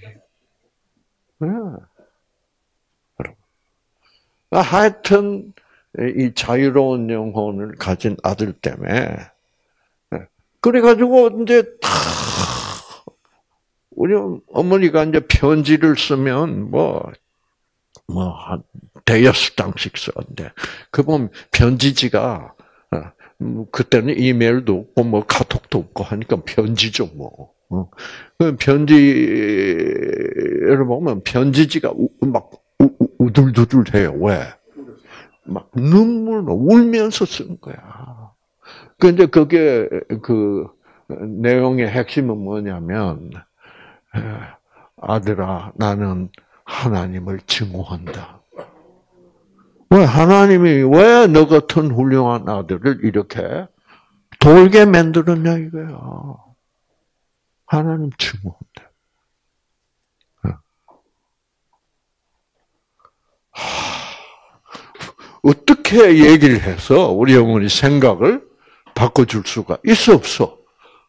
네. 하여튼 이 자유로운 영혼을 가진 아들 때문에 네. 그래가지고 이제 다 우리 어머니가 이제 편지를 쓰면 뭐 뭐 한 대여섯 장씩 썼는데 그 보면 편지지가 뭐 그때는 이메일도 없고 뭐 카톡도 없고 하니까 편지죠 뭐. 어. 그 편지를 보면 편지지가 막 우둘두둘해요. 왜? 막 눈물 울면서 쓴 거야. 근데 그게 그 내용의 핵심은 뭐냐면 아들아 나는 하나님을 증오한다. 왜 하나님이 왜 너 같은 훌륭한 아들을 이렇게 돌게 만들었냐 이거야. 하나님 증오한다. 어떻게 얘기를 해서 우리 어머니 생각을 바꿔줄 수가 있어 없어?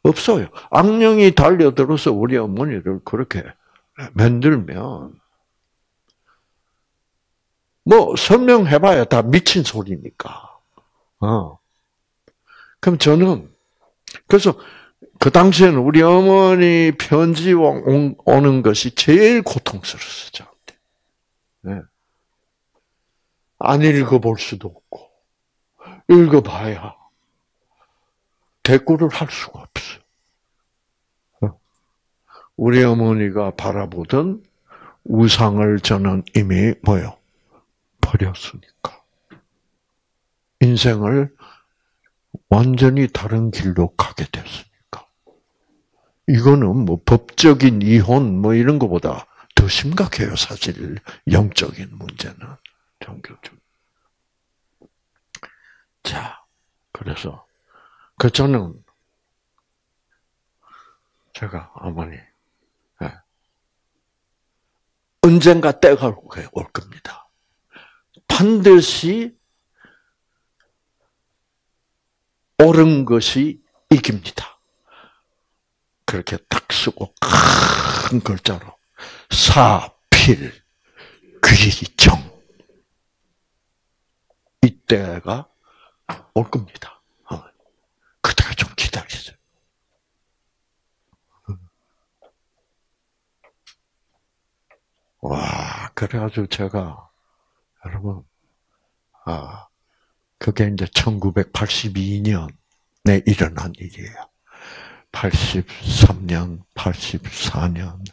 없어요. 악령이 달려들어서 우리 어머니를 그렇게 만들면 뭐 설명해봐야 다 미친 소리니까. 어. 그럼 저는 그래서 그 당시에는 우리 어머니 편지 오는 것이 제일 고통스러웠어 저한테. 네. 안 읽어볼 수도 없고 읽어봐야 대꾸를 할 수가 없어. 어. 우리 어머니가 바라보던 우상을 저는 이미 뭐요? 버렸으니까. 인생을 완전히 다른 길로 가게 됐으니까. 이거는 뭐 법적인 이혼 뭐 이런 것보다 더 심각해요, 사실. 영적인 문제는. 종교적. 자, 그래서, 그 저는, 제가 어머니, 네. 언젠가 때가 올 겁니다. 반드시 옳은 것이 이깁니다. 그렇게 딱 쓰고 큰 글자로 사필 귀정 이때가 올 겁니다. 어. 그때가 좀 기다리세요. 와, 그래가지고 제가 여러분, 아, 그게 이제 1982년에 일어난 일이에요. 83년, 84년,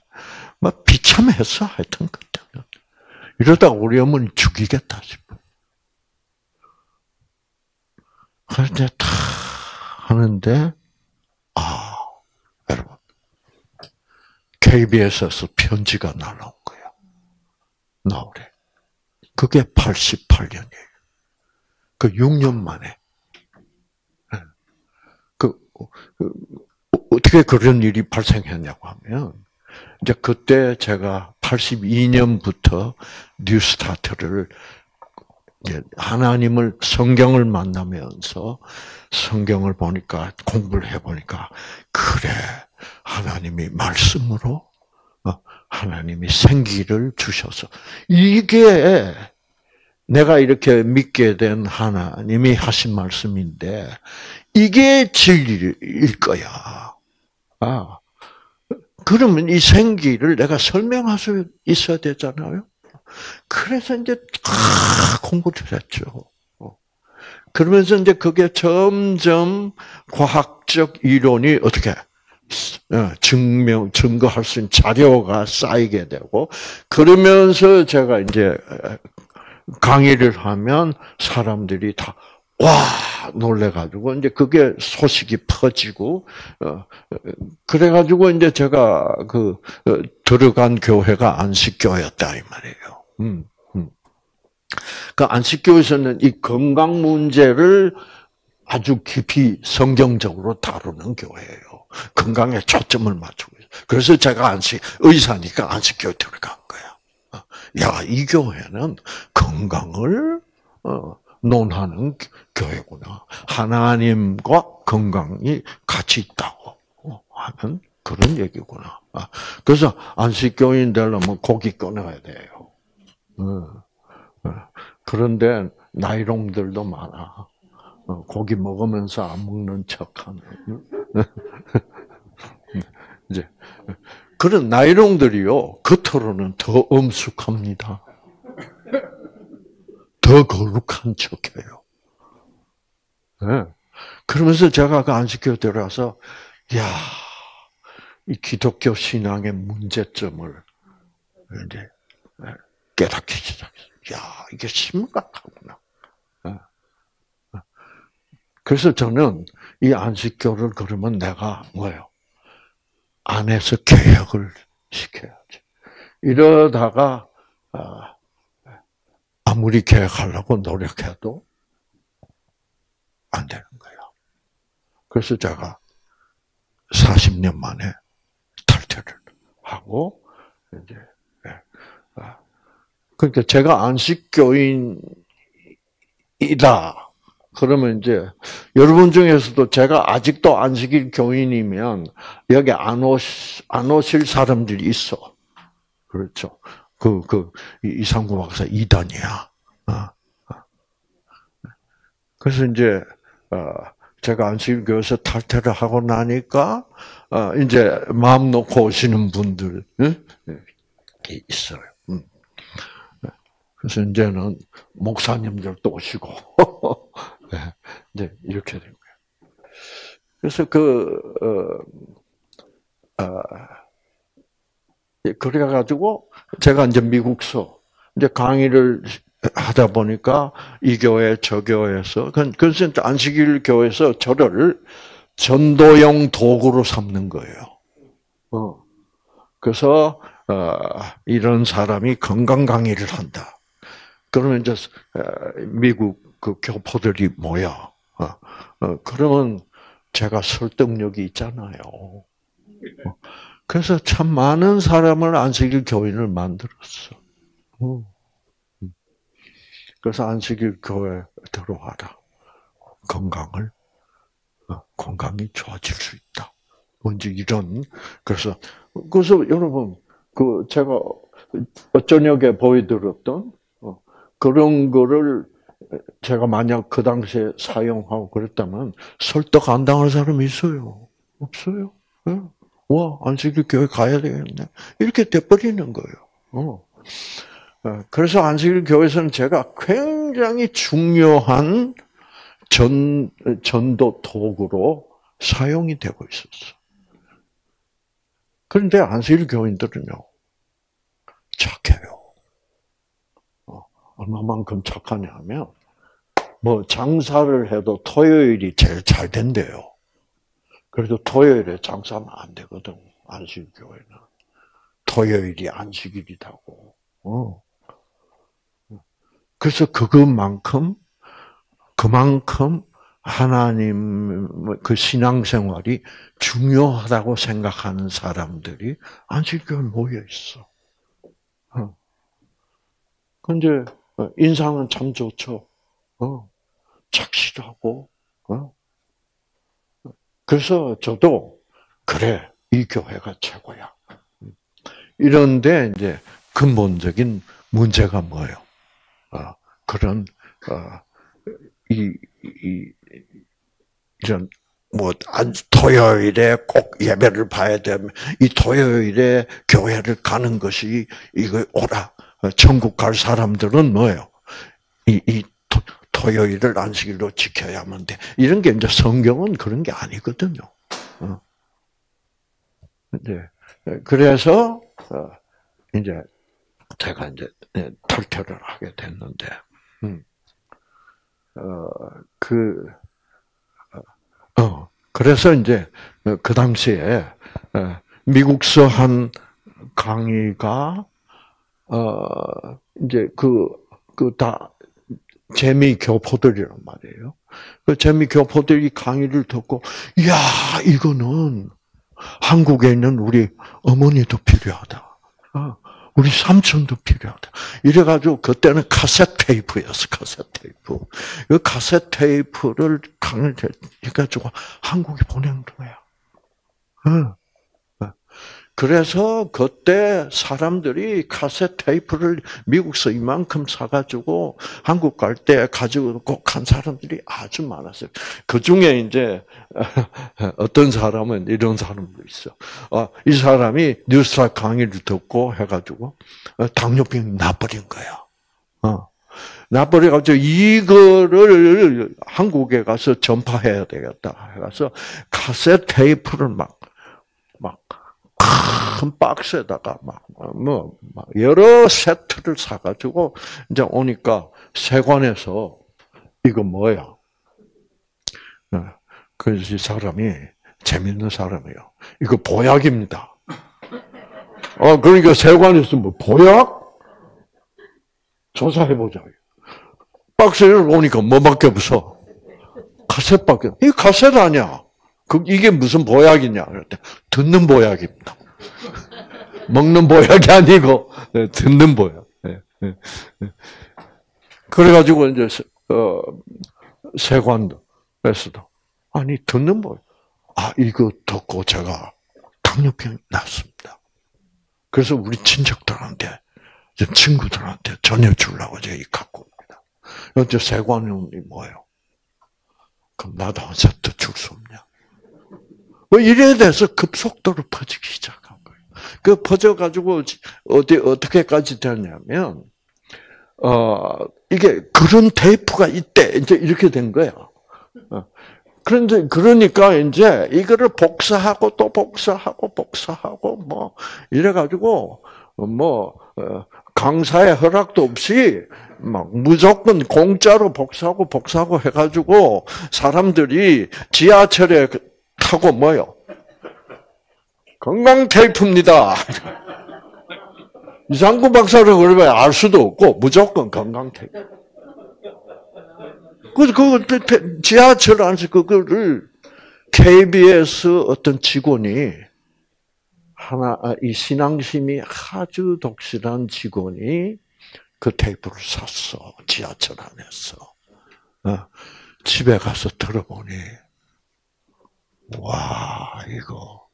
막 비참했어, 하여튼 그때는. 이러다가 우리 어머니 죽이겠다 싶어. 그런데 다 하는데, 아, 여러분. KBS에서 편지가 날라온 거야. 나오래. 그게 88년이에요. 그 6년 만에. 예. 그, 그, 어떻게 그런 일이 발생했냐고 하면, 이제 그때 제가 82년부터 뉴스타트를 하나님을 성경을 만나면서 성경을 보니까 공부를 해 보니까 그래 하나님이 말씀으로 어, 하나님이 생기를 주셔서 이게 내가 이렇게 믿게 된 하나님이 하신 말씀인데 이게 진리일 거야. 아. 그러면 이 생기를 내가 설명할 수 있어야 되잖아요. 그래서 이제 다 공부를 했죠. 어. 그러면서 이제 그게 점점 과학적 이론이 어떻게 어, 증명, 증거할 수 있는 자료가 쌓이게 되고, 그러면서 제가 이제 강의를 하면 사람들이 다, 와! 놀래가지고, 이제 그게 소식이 퍼지고, 어, 그래가지고 이제 제가 그, 어, 들어간 교회가 안식교였다, 이 말이에요. 그 안식교에서는 이 건강 문제를 아주 깊이 성경적으로 다루는 교회예요. 건강에 초점을 맞추고 있어요. 그래서 제가 안식, 의사니까 안식교에 들어간 거야. 어, 야, 이 교회는 건강을, 어, 논하는 교회구나. 하나님과 건강이 같이 있다고 어, 하는 그런 얘기구나. 아, 그래서 안식교인 되려면 고기 끊어야 돼요. 그런데 나이롱들도 많아. 고기 먹으면서 안 먹는 척하는. 이제 그런 나이롱들이요 겉으로는 더 엄숙합니다. 더 거룩한 척해요. 네. 그러면서 제가 그 안식교 들어가서 야, 이 기독교 신앙의 문제점을 이제 깨닫기 시작했어요. 야, 이게 심각하구나. 그래서 저는 이 안식교를 그러면 내가 뭐예요? 안에서 개혁을 시켜야지. 이러다가 아, 아무리 개혁하려고 노력해도 안 되는 거예요. 그래서 제가 40년 만에 탈퇴를 하고 이제 예. 아, 그러니까 제가 안식교인이다. 그러면 이제 여러분 중에서도 제가 아직도 안식일 교인이면 여기 안, 오시, 안 오실 사람들이 있어. 그렇죠. 그, 그, 이상구 박사 이단이야. 어, 어. 그래서 이제, 어, 제가 안식교에서 탈퇴를 하고 나니까, 이제 마음 놓고 오시는 분들, 있어요. 음. 그래서 이제는 목사님들도 오시고, 네, 이렇게 된 거예요. 그래서 그, 어, 어, 그래 가지고 제가 이제 미국서 이제 강의를 하다 보니까 이 교회 저 교회에서 그래서 안식일 교회에서 저를 전도용 도구로 삼는 거예요. 어. 그래서 어, 이런 사람이 건강 강의를 한다. 그러면 이제 어, 미국 그 교포들이 모여. 어, 어, 그러면 제가 설득력이 있잖아요. 어. 그래서 참 많은 사람을 안식일 교인을 만들었어. 음. 그래서 안식일 교회 들어와라. 건강을 어, 건강이 좋아질 수 있다. 뭔지 이런 그래서 그래서 여러분 그 제가 저녁에 보여드렸던 어, 그런 거를 제가 만약 그 당시에 사용하고 그랬다면 설득 안 당할 사람이 있어요? 없어요. 네. 와, 안식일 교회 가야 되겠네. 이렇게 돼버리는 거예요. 어. 어. 그래서 안식일 교회에서는 제가 굉장히 중요한 전, 전도 도구로 사용이 되고 있었어. 그런데 안식일 교인들은요, 착해요. 어, 얼마만큼 착하냐면, 뭐, 장사를 해도 토요일이 제일 잘 된대요. 그래도 토요일에 장사하면 안 되거든. 안식교회는. 토요일이 안식일이라고. 어. 그래서 그것만큼, 그만큼 하나님 그 신앙생활이 중요하다고 생각하는 사람들이 안식교에 모여 있어. 어. 근데 인상은 참 좋죠. 어. 착실하고 어. 그래서 저도 그래 이 교회가 최고야. 이런데 이제 근본적인 문제가 뭐예요? 어, 그런 어, 이, 이 이런 뭐 토요일에 꼭 예배를 봐야 되면 이 토요일에 교회를 가는 것이 이거 오라 천국 갈 사람들은 뭐예요? 이, 이 토요일을 안식일로 지켜야만 돼. 이런 게 이제 성경은 그런 게 아니거든요. 어. 이제 그래서 어, 이제 제가 이제 네, 탈퇴를 하게 됐는데, 음. 어 그 어, 그래서 이제 그 당시에 미국서 한 강의가 어 이제 그 그 다 재미 교포들이란 말이에요. 그 재미 교포들이 강의를 듣고, 야 이거는 한국에 있는 우리 어머니도 필요하다. 어, 우리 삼촌도 필요하다. 이래가지고 그때는 카세트 테이프였어, 카세트 테이프. 그 카세트 테이프를 강의를 해가지고 한국에 보낸 거야. 어. 그래서 그때 사람들이 카세트 테이프를 미국서 이만큼 사가지고 한국 갈 때 가지고 꼭한 사람들이 아주 많았어요. 그 중에 이제 어떤 사람은 이런 사람도 있어. 어, 이 사람이 뉴스타 강의를 듣고 해가지고 어, 당뇨병이 나버린 거야. 어. 나버려가지고 이거를 한국에 가서 전파해야 되겠다. 해서 카세트 테이프를 막, 막, 큰 박스에다가 막, 뭐, 막 여러 세트를 사가지고 이제 오니까 세관에서 이거 뭐야? 그래서 이 사람이 재밌는 사람이에요. 이거 보약입니다. 어, 그러니까 세관에서 뭐 보약? 조사해보자. 박스를 보니까 뭐밖에 없어? 카셋밖에. 이 카셋 아니야. 그, 이게 무슨 보약이냐? 그랬더 듣는 보약입니다. 먹는 보약이 아니고, 네, 듣는 보약. 네, 네, 그래가지고, 이제, 어, 세관에서도, 아니, 듣는 보약. 아, 이거 듣고 제가 당뇨병이 났습니다. 그래서 우리 친척들한테, 친구들한테 전혀 주려고 저희 갖고 옵니다. 이제 세관이 뭐예요? 그럼 나도 한 세트 줄수 없냐? 뭐 이래 돼서 급속도로 퍼지기 시작한 거예요. 그 퍼져가지고 어디 어떻게까지 됐냐면 어 이게 그런 테이프가 있대 이제 이렇게 된 거야. 어. 그런데 그러니까 이제 이거를 복사하고 또 복사하고 복사하고 뭐 이래 가지고 뭐 어, 강사의 허락도 없이 막 무조건 공짜로 복사하고 복사하고 해가지고 사람들이 지하철에 타고 뭐요? 건강 테이프입니다. 이상구 박사를 그러면 알 수도 없고 무조건 건강 테이프. 그래서 그 지하철 안에서 그거를 KBS 어떤 직원이 하나 아, 이 신앙심이 아주 독실한 직원이 그 테이프를 샀어 지하철 안에서 어, 집에 가서 들어보니 와 이거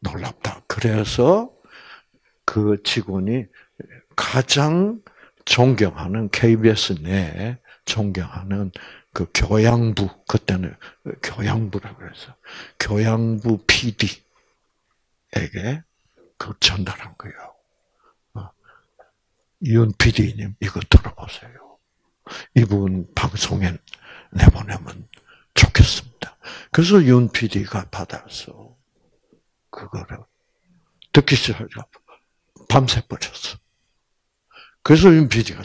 놀랍다. 그래서 그 직원이 가장 존경하는 KBS 내 존경하는 그 교양부 그때는 교양부라 그래서 교양부 PD에게 그 전달한 거예요. 어. 윤 PD님 이거 들어보세요. 이분 방송에 내보내면 좋겠습니다. 그래서 윤 PD가 받아서 그거를 듣기 시작하고 밤새 버렸어. 그래서 윤 PD가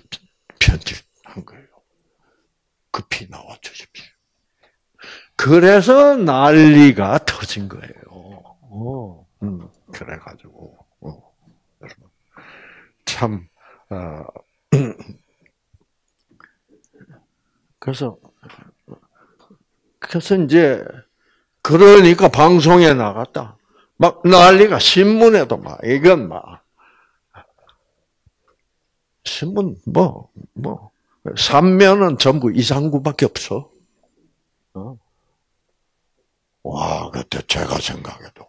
편집한 거예요. 급히 나와 주십시오. 그래서 난리가 터진 거예요. 어, 음, 그래가지고 어, 여러분 참 어, 그래서 그래서 이제 그러니까 방송에 나갔다. 막 난리가 신문에도 막 이건 막 신문 뭐뭐 뭐, 삼면은 전부 이상구밖에 없어. 어. 와 그때 제가 생각해도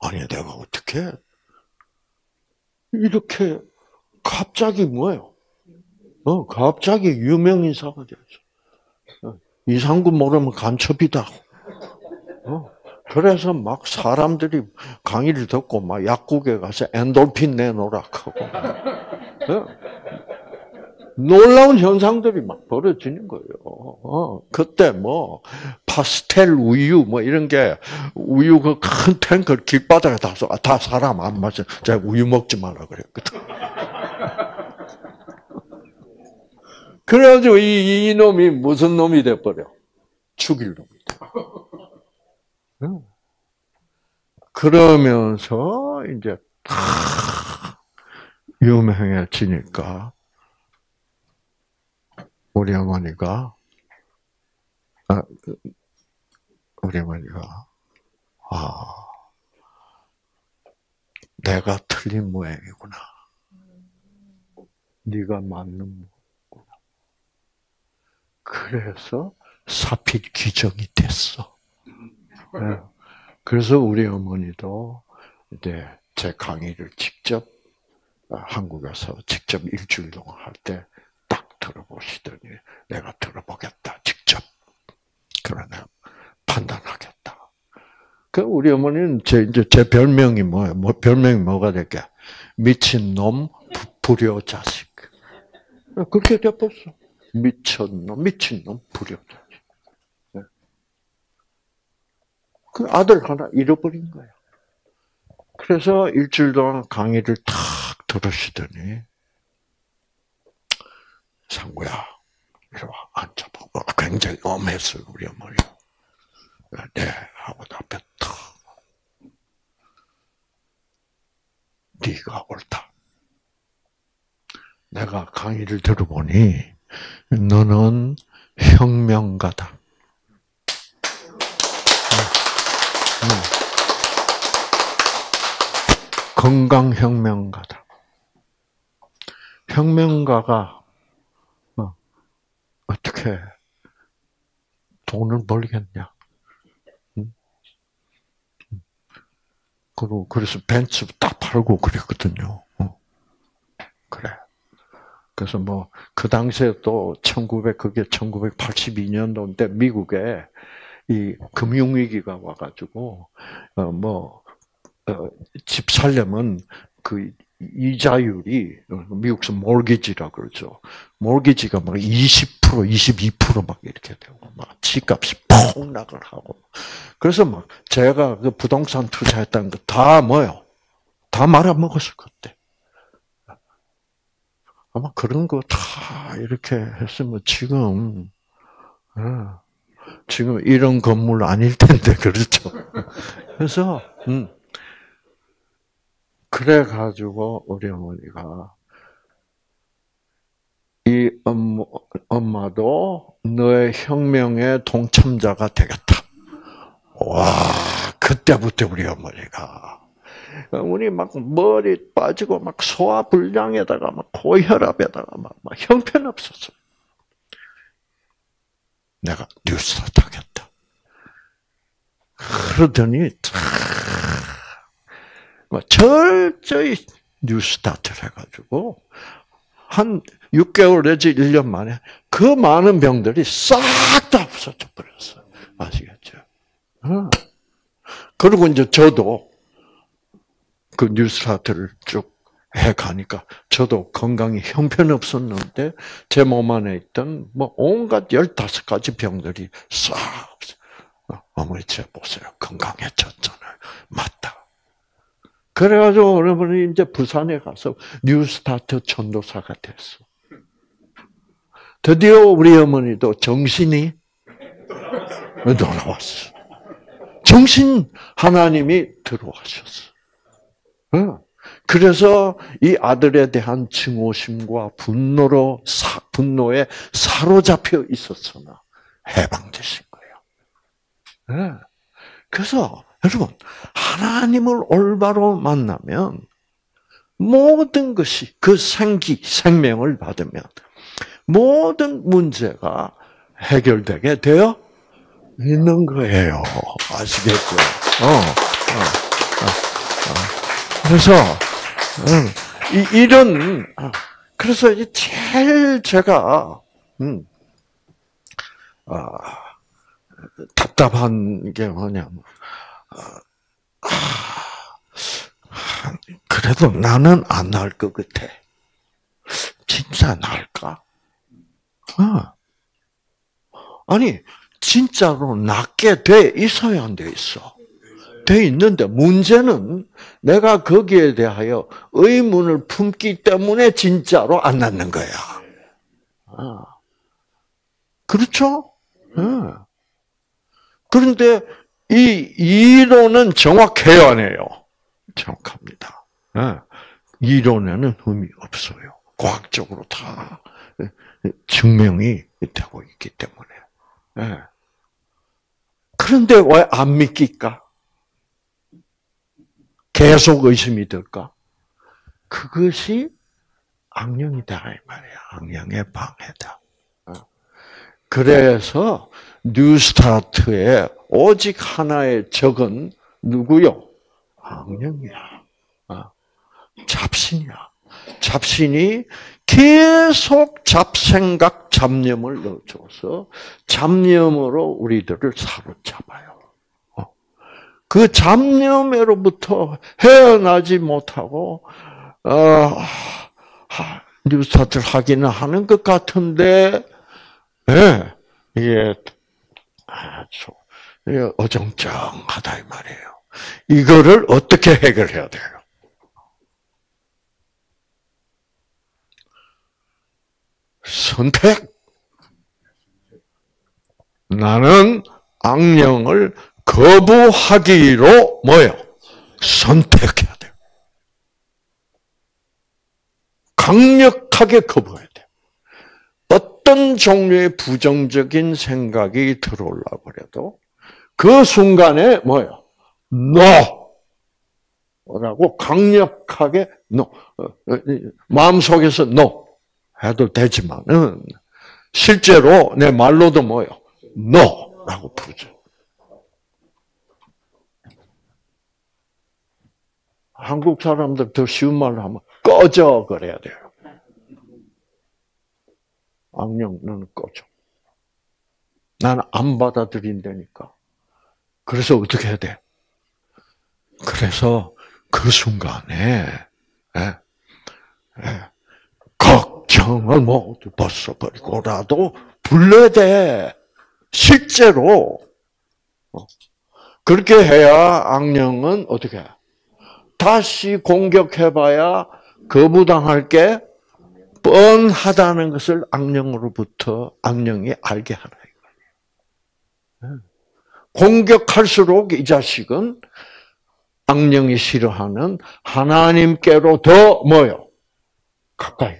아니 내가 어떻게 이렇게 갑자기 뭐예요? 어 갑자기 유명 인사가 됐어. 어, 이상구 모르면 간첩이다. 어. 그래서 막 사람들이 강의를 듣고 막 약국에 가서 엔돌핀 내놓으라 하고 어. 놀라운 현상들이 막 벌어지는 거예요. 어, 그때 뭐 파스텔 우유 뭐 이런 게 우유 그 큰 탱크를 길바닥에 다서 다 사람 안 마셔. 제가 우유 먹지 마라 그랬거든. 그래가지고 이, 이 놈이 무슨 놈이 돼버려? 죽일 놈이 돼. 그러면서 이제 탁 유명해지니까 우리 어머니가 아, 우리 어머니가 아 내가 틀린 모양이구나. 네가 맞는 모양이구나. 그래서 사필 기적이 됐어. 네. 그래서 우리 어머니도 이제 제 강의를 직접 한국에서 직접 일주일 동안 할때 들어보시더니 내가 들어보겠다 직접 그러나 판단하겠다. 그 우리 어머니는 제 이제 제 별명이 뭐예요? 뭐 별명이 뭐가 될게? 미친 놈, 불효 자식. 그렇게 돼버렸어. 미쳤놈, 미친 놈, 불효 자식. 네. 그 아들 하나 잃어버린 거야. 그래서 일주일 동안 강의를 탁 들으시더니 상구야, 이리 와, 앉아봐. 굉장히 엄했어요, 우리 어머니. 네, 하고 앞에 탁. 네가 옳다. 내가 강의를 들어보니 너는 혁명가다. 건강혁명가다. 혁명가가 어, 어떻게 돈을 벌겠냐? 그리고 그래서 벤츠 딱 팔고 그랬거든요. 어. 그래. 그래서 뭐 그 당시에 또 1900 그게 1982년도인데 미국에 이 금융위기가 와가지고 어 뭐 어, 집 살려면 그 이자율이 미국에서 몰기지라 그러죠. 몰기지가 막 20%, 22%막 이렇게 되고 막 집값이 폭락을 하고. 그래서 막 제가 그 부동산 투자했다는 거 다 뭐요? 다 말아먹었을 그때. 아마 그런 거 다 이렇게 했으면 지금 어, 지금 이런 건물 아닐 텐데 그렇죠. 그래서 음. 그래 가지고 우리 어머니가 이 엄마, 도 너의 혁명의 동참자가 되겠다. 와, 그때부터 우리 어머니가 우리 막 머리 빠지고 막 소화 불량에다가 막 고혈압에다가 막, 막 형편없었어. 내가 뉴스타트 하겠다. 그러더니 뭐 철저히 뉴스타트를 해가지고 한 6개월 내지 1년 만에 그 많은 병들이 싹 다 없어져 버렸어요. 아시겠죠? 어. 그리고 이제 저도 그 뉴스타트를 쭉 해가니까 저도 건강이 형편없었는데 제 몸 안에 있던 뭐 온갖 15가지 병들이 싹 어머니 제 보세요. 건강해졌잖아요. 맞다. 그래가지고 여러분이 이제 부산에 가서 뉴스타트 전도사가 됐어. 드디어 우리 어머니도 정신이 돌아왔어. 정신 하나님이 들어와셨어. 그래서 이 아들에 대한 증오심과 분노로 사, 분노에 사로잡혀 있었으나 해방되신 거예요. 그래서 여러분, 하나님을 올바로 만나면 모든 것이 그 생기, 생명을 받으면 모든 문제가 해결되게 되어 있는 거예요. 아시겠죠? 어, 어, 어, 어. 그래서 이, 이런 그래서 제일 제가 음, 아, 답답한 게 뭐냐면 그래도 나는 안 나을 것 같아. 진짜 나을까? 어. 아니, 진짜로 낫게 돼 있어야 안 돼 있어. 돼 있는데 문제는 내가 거기에 대하여 의문을 품기 때문에 진짜로 안 낫는 거야. 어. 그렇죠? 어. 그런데 이 이론은 정확해요, 안 해요? 정확합니다. 예. 이론에는 의미 없어요. 과학적으로 다 증명이 되고 있기 때문에. 예. 그런데 왜 안 믿길까? 계속 의심이 들까? 그것이 악령이다 이 말이야. 악령의 방해다. 어. 그래서 뉴스타트에 오직 하나의 적은 누구요? 악령이야. 아, 잡신이야. 잡신이 계속 잡생각, 잡념을 넣어줘서 잡념으로 우리들을 사로잡아요. 어. 그 잡념으로부터 헤어나지 못하고 어, 뉴스타트를 하기는 하는 것 같은데, 예, 이게 아주 어정쩡하다 이 말이에요. 이거를 어떻게 해결해야 돼요? 선택. 나는 악령을 거부하기로 뭐요? 선택해야 돼요. 강력하게 거부해야 돼요. 어떤 종류의 부정적인 생각이 들어오려고 그래도 그 순간에 뭐요? No! 라고 강력하게 no. 어, 어, 마음속에서 no. 해도 되지만은 실제로 내 말로도 뭐요? no. 라고 부르죠. 한국 사람들 더 쉬운 말로 하면 꺼져 그래야 돼요. 악령 너는 꺼져. 나는 안 받아들인다니까. 그래서 어떻게 해야 돼? 그래서 그 순간에 예, 예, 걱정을 모두 벗어버리고라도 불러야 돼. 실제로 어, 그렇게 해야 악령은 어떻게 해? 다시 공격해봐야 거부당할 게 뻔하다는 것을 악령으로부터 악령이 알게 하라. 공격할수록 이 자식은 악령이 싫어하는 하나님께로 더 뭐요? 가까이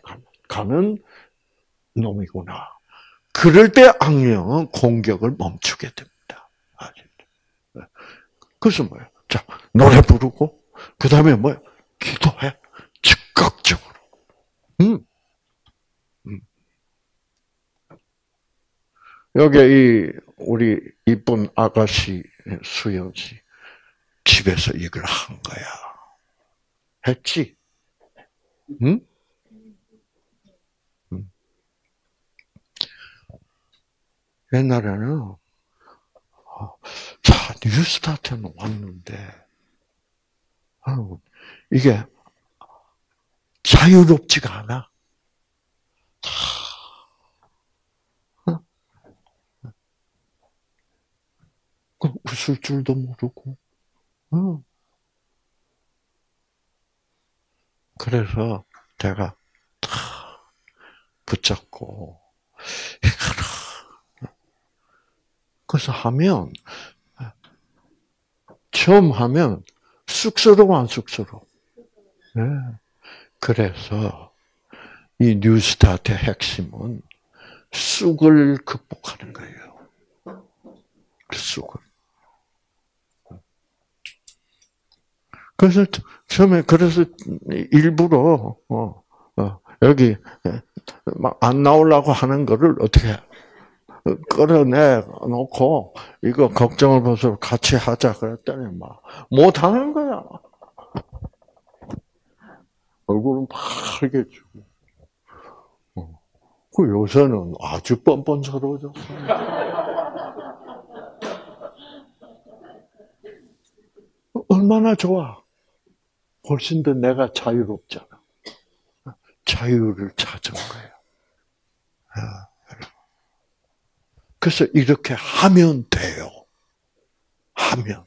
가는 놈이구나. 그럴 때 악령은 공격을 멈추게 됩니다. 그래서 뭐예요? 자, 노래 부르고, 그 다음에 뭐예요? 기도해. 즉각적으로. 음. 음. 여기 이, 우리 이쁜 아가씨 수영 씨. 집에서 이걸 한 거야. 했지? 응? 응. 옛날에는 어, 자 뉴스타트는 왔는데 이게 자유롭지가 않아. 웃을 줄도 모르고 그래서 제가 탁 붙잡고 그래서 하면 처음 하면 쑥스러워 안 쑥스러워? 네. 그래서 이 뉴스타트의 핵심은 쑥을 극복하는 거예요. 그 쑥을. 그래서 처음에 그래서 일부러 어, 어, 여기 막 안 나오려고 하는 거를 어떻게 끌어내 놓고 이거 걱정을 벗어 같이 하자 그랬더니 막 못 하는 거야. 얼굴은 파래지고. 어. 그 요새는 아주 뻔뻔스러워졌어. 얼마나 좋아. 훨씬 더 내가 자유롭잖아. 자유를 찾은 거예요. 아, 그래서 이렇게 하면 돼요. 하면.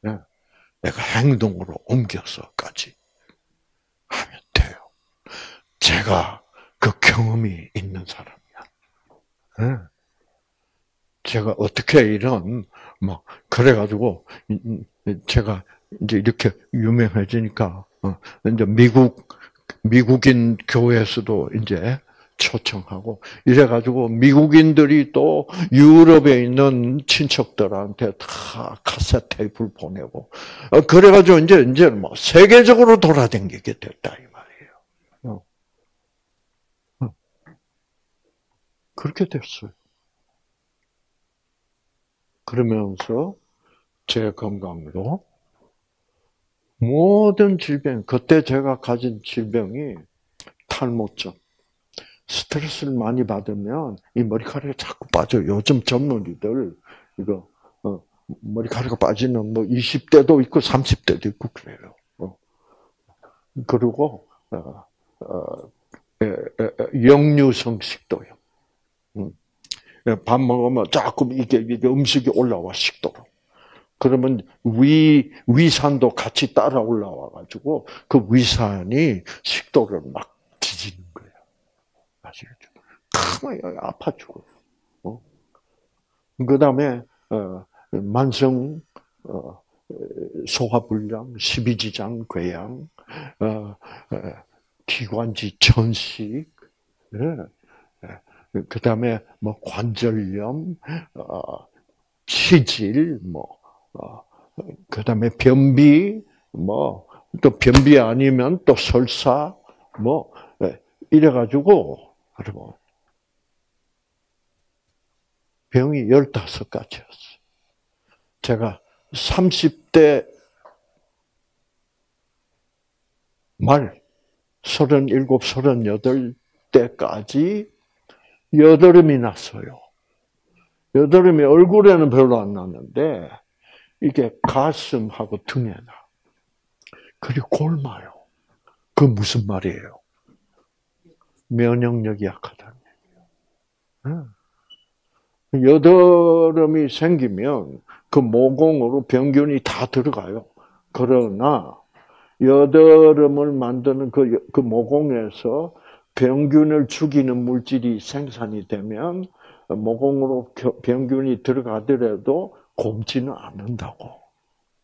네. 내가 행동으로 옮겨서까지 하면 돼요. 제가 그 경험이 있는 사람이야. 네. 제가 어떻게 이런, 뭐, 그래가지고, 제가 이제 이렇게 유명해지니까 어, 이제 미국 미국인 교회에서도 이제 초청하고 이래 가지고 미국인들이 또 유럽에 있는 친척들한테 다 카세트 테이프를 보내고 어, 그래 가지고 이제 이제 뭐 세계적으로 돌아다니게 됐다 이 말이에요. 어. 그렇게 됐어요. 그러면서 제 건강도 모든 질병, 그때 제가 가진 질병이 탈모증. 스트레스를 많이 받으면 이 머리카락이 자꾸 빠져요. 요즘 젊은이들, 이거, 어, 머리카락이 빠지는 뭐 20대도 있고 30대도 있고 그래요. 어. 그리고, 어, 어, 역류 성 식도염. 음. 밥 먹으면 자꾸 이게, 이게 음식이 올라와, 식도로. 그러면 위, 위산도 같이 따라 올라와 가지고 그 위산이 식도를 막. 아시겠죠? 크 아파 죽어요. 어? 그 다음에 어, 만성 어, 소화불량, 십이지장 궤양, 어, 어, 기관지 천식, 예, 예. 그 다음에 뭐 관절염, 어, 치질, 뭐, 어, 그 다음에 변비, 뭐, 또 변비 아니면 또 설사, 뭐, 예, 이래가지고, 여러분, 병이 15가지였어요. 제가 30대 말, 37, 38대까지 여드름이 났어요. 여드름이 얼굴에는 별로 안 났는데, 이게 가슴하고 등에 나. 그리고 골마요. 그 무슨 말이에요? 면역력이 약하다는 얘기예요. 여드름이 생기면 그 모공으로 병균이 다 들어가요. 그러나 여드름을 만드는 그, 그 모공에서 병균을 죽이는 물질이 생산이 되면 모공으로 병균이 들어가더라도 곰지는 않는다고.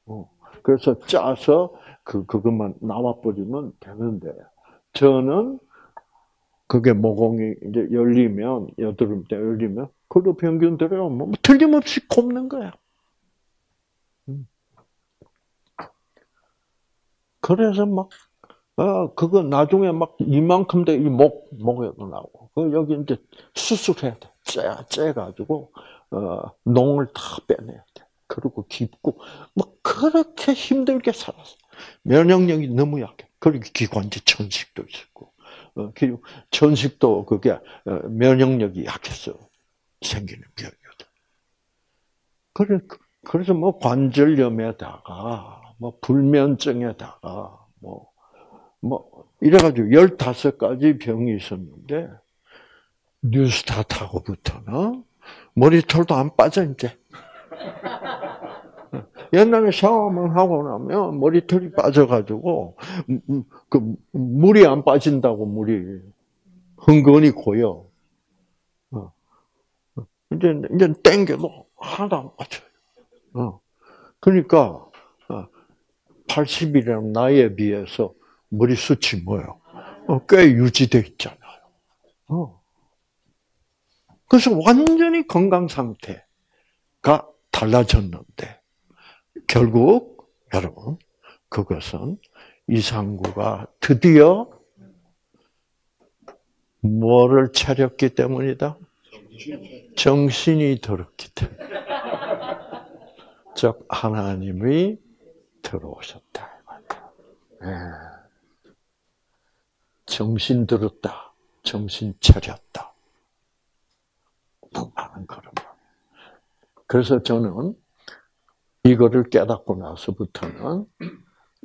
어. 그래서 짜서 그 그것만 나와버리면 되는데 저는 그게 모공이 이제 열리면 여드름 때 열리면 그로 병균 들어요. 뭐 틀림없이 곱는 거야. 음. 그래서 막, 어, 그거 나중에 막 이만큼 돼, 이 목, 목에도 나오고. 그 여기 이제 수술해야 돼. 째, 째가지고, 어, 농을 다 빼내야 돼. 그리고 깊고, 뭐, 그렇게 힘들게 살았어. 면역력이 너무 약해. 그리고 기관지 천식도 있고, 어, 천식도 그게 어, 면역력이 약해서 생기는 병이거든. 그래, 그래서 뭐 관절염에다가, 뭐 불면증에다가, 뭐, 뭐, 이래가지고 15가지 병이 있었는데, 뉴스타트하고부터는 머리털도 안 빠져, 이제. 옛날에 샤워만 하고 나면 머리털이 빠져가지고, 음, 음, 그, 물이 안 빠진다고, 물이. 흥건히 고여. 어. 이제, 이제 땡겨도 하나도 안 빠져요. 어. 그러니까, 80이라는 어, 나이에 비해서 머리숱이 뭐예요? 어, 꽤 유지되어 있잖아요. 어. 그래서 완전히 건강 상태가 달라졌는데, 결국, 여러분, 그것은 이상구가 드디어 뭐를 차렸기 때문이다? 정신이 들었기 때문에. 즉, 하나님이 들어오셨다. 네. 정신 들었다. 정신 차렸다. 하는 그런 그래서 저는 이거를 깨닫고 나서부터는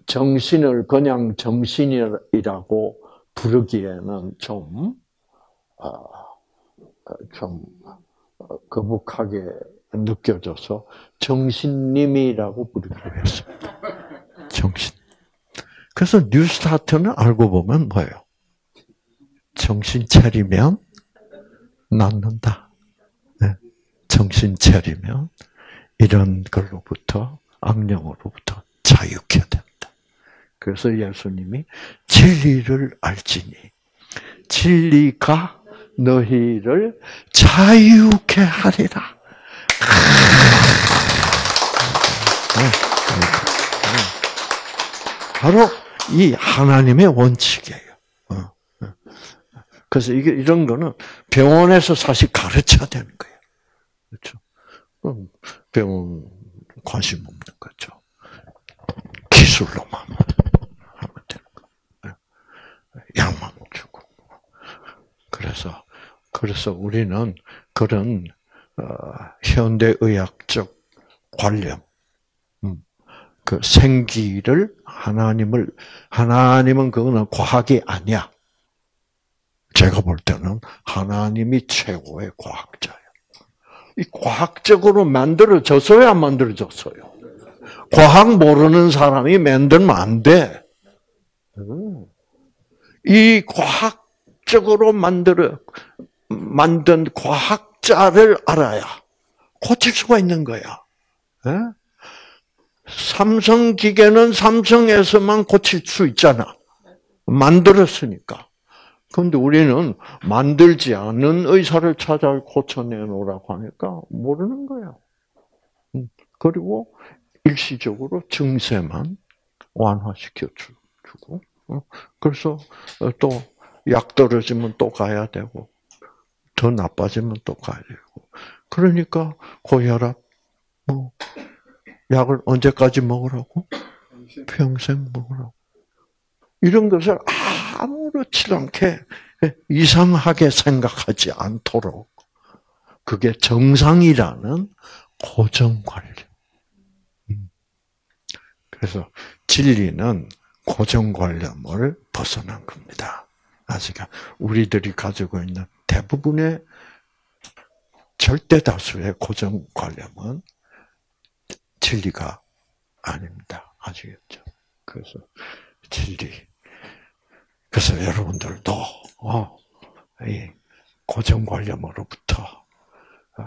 정신을 그냥 정신이라고 부르기에는 좀, 어, 좀 거북하게 느껴져서 정신님이라고 부르기로 했습니다. 정신. 그래서 뉴스타트는 알고 보면 뭐예요? 정신 차리면 낫는다. 네. 정신 차리면 이런 걸로부터 악령으로부터 자유케 된다. 그래서 예수님이 진리를 알지니 진리가 너희를 자유케 하리라. 바로 이 하나님의 원칙이에요. 어, 어. 그래서 이게 이런 거는 병원에서 사실 가르쳐야 되는 거예요. 그렇죠? 병원 관심 없는 거죠. 기술로만 하면 되는 거. 약만 주고. 그래서 그래서 우리는 그런 어, 현대의학적 관념, 음, 그 생기를 하나님을 하나님은 그거는 과학이 아니야. 제가 볼 때는 하나님이 최고의 과학자예요. 이 과학적으로 만들어졌어요, 안 만들어졌어요? 과학 모르는 사람이 만들면 안 돼. 이 과학적으로 만들어 만든 과학자를 알아야 고칠 수가 있는 거야. 예? 삼성 기계는 삼성에서만 고칠 수 있잖아. 만들었으니까. 그런데 우리는 만들지 않은 의사를 찾아 고쳐내놓으라고 하니까 모르는 거야. 음, 그리고 일시적으로 증세만 완화시켜 주고, 어, 그래서 또 약 떨어지면 또 가야 되고, 더 나빠지면 또 가야 되고. 그러니까 고혈압, 뭐 약을 언제까지 먹으라고? 평생 먹으라고. 이런 것을 아무렇지 않게 이상하게 생각하지 않도록 그게 정상이라는 고정관념. 음. 그래서 진리는 고정관념을 벗어난 겁니다. 아직 우리들이 가지고 있는 대부분의 절대 다수의 고정관념은 진리가 아닙니다. 아시겠죠? 그래서 진리. 그래서 여러분들도 어, 이 고정관념으로부터 어,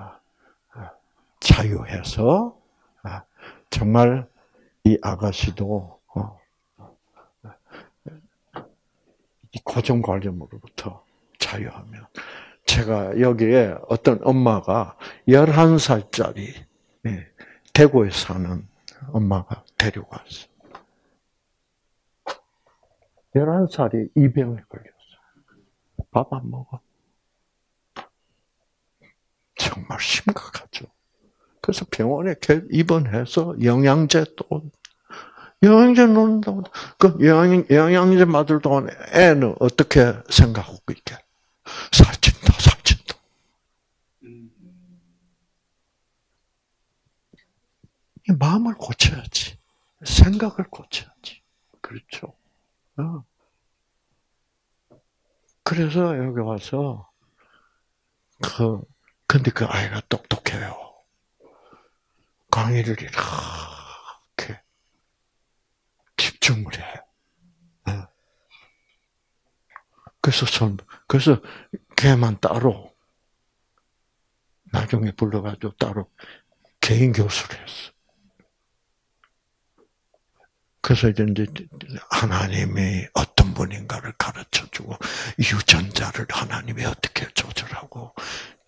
어, 자유해서 어, 정말 이 아가씨도 이 고정관념으로부터 자유하면 제가 여기에 어떤 엄마가 11살짜리 대구에 사는 엄마가 데려갔어. 11살이 이 병에 걸렸어. 밥 안 먹어. 정말 심각하죠. 그래서 병원에 입원해서 영양제 또, 영양제 놓는다고. 그 영양, 영양제 맞을 동안 애는 어떻게 생각하고 있게? 살찐다, 살찐다. 마음을 고쳐야지. 생각을 고쳐야지. 그렇죠. 어. 그래서 여기 와서 그 근데 그 아이가 똑똑해요. 강의를 이렇게 집중을 해. 어. 그래서 전 그래서 걔만 따로 나중에 불러가지고 따로 개인 교수를 했어. 그래서 이제 하나님이 어떤 분인가를 가르쳐 주고 유전자를 하나님이 어떻게 조절하고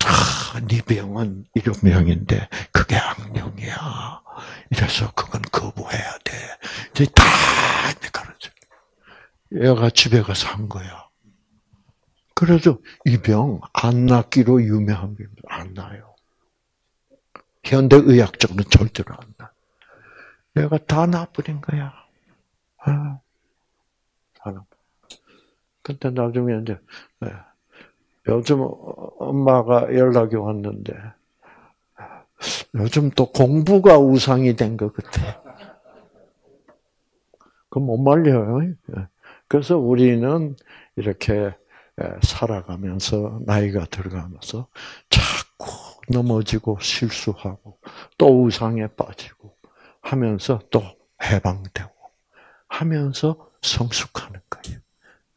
다네 병은 이런 병인데 그게 악령이야. 이래서 그건 거부해야 돼. 이제 다 가르쳐. 얘가 집에 가서 한 거야. 그래서 이 병 안 낫기로 유명한 병안 나요. 현대 의학적으로 절대로 안 나. 얘가 다 나버린 거야. 아, 사람. 근데 나중에 이제, 네. 요즘 엄마가 연락이 왔는데, 요즘 또 공부가 우상이 된 것 같아. 그럼 못 말려요. 예. 그래서 우리는 이렇게 예, 살아가면서, 나이가 들어가면서 자꾸 넘어지고 실수하고, 또 우상에 빠지고 하면서 또 해방되고, 하면서 성숙하는 거예요.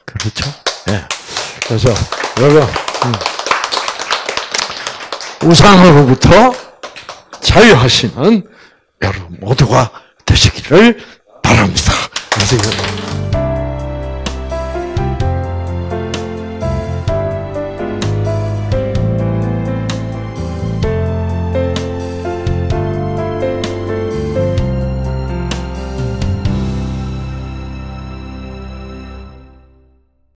그렇죠? 예. 그래서 여러분 음, 우상으로부터 자유하시는 여러분 모두가 되시기를 바랍니다. 아시겠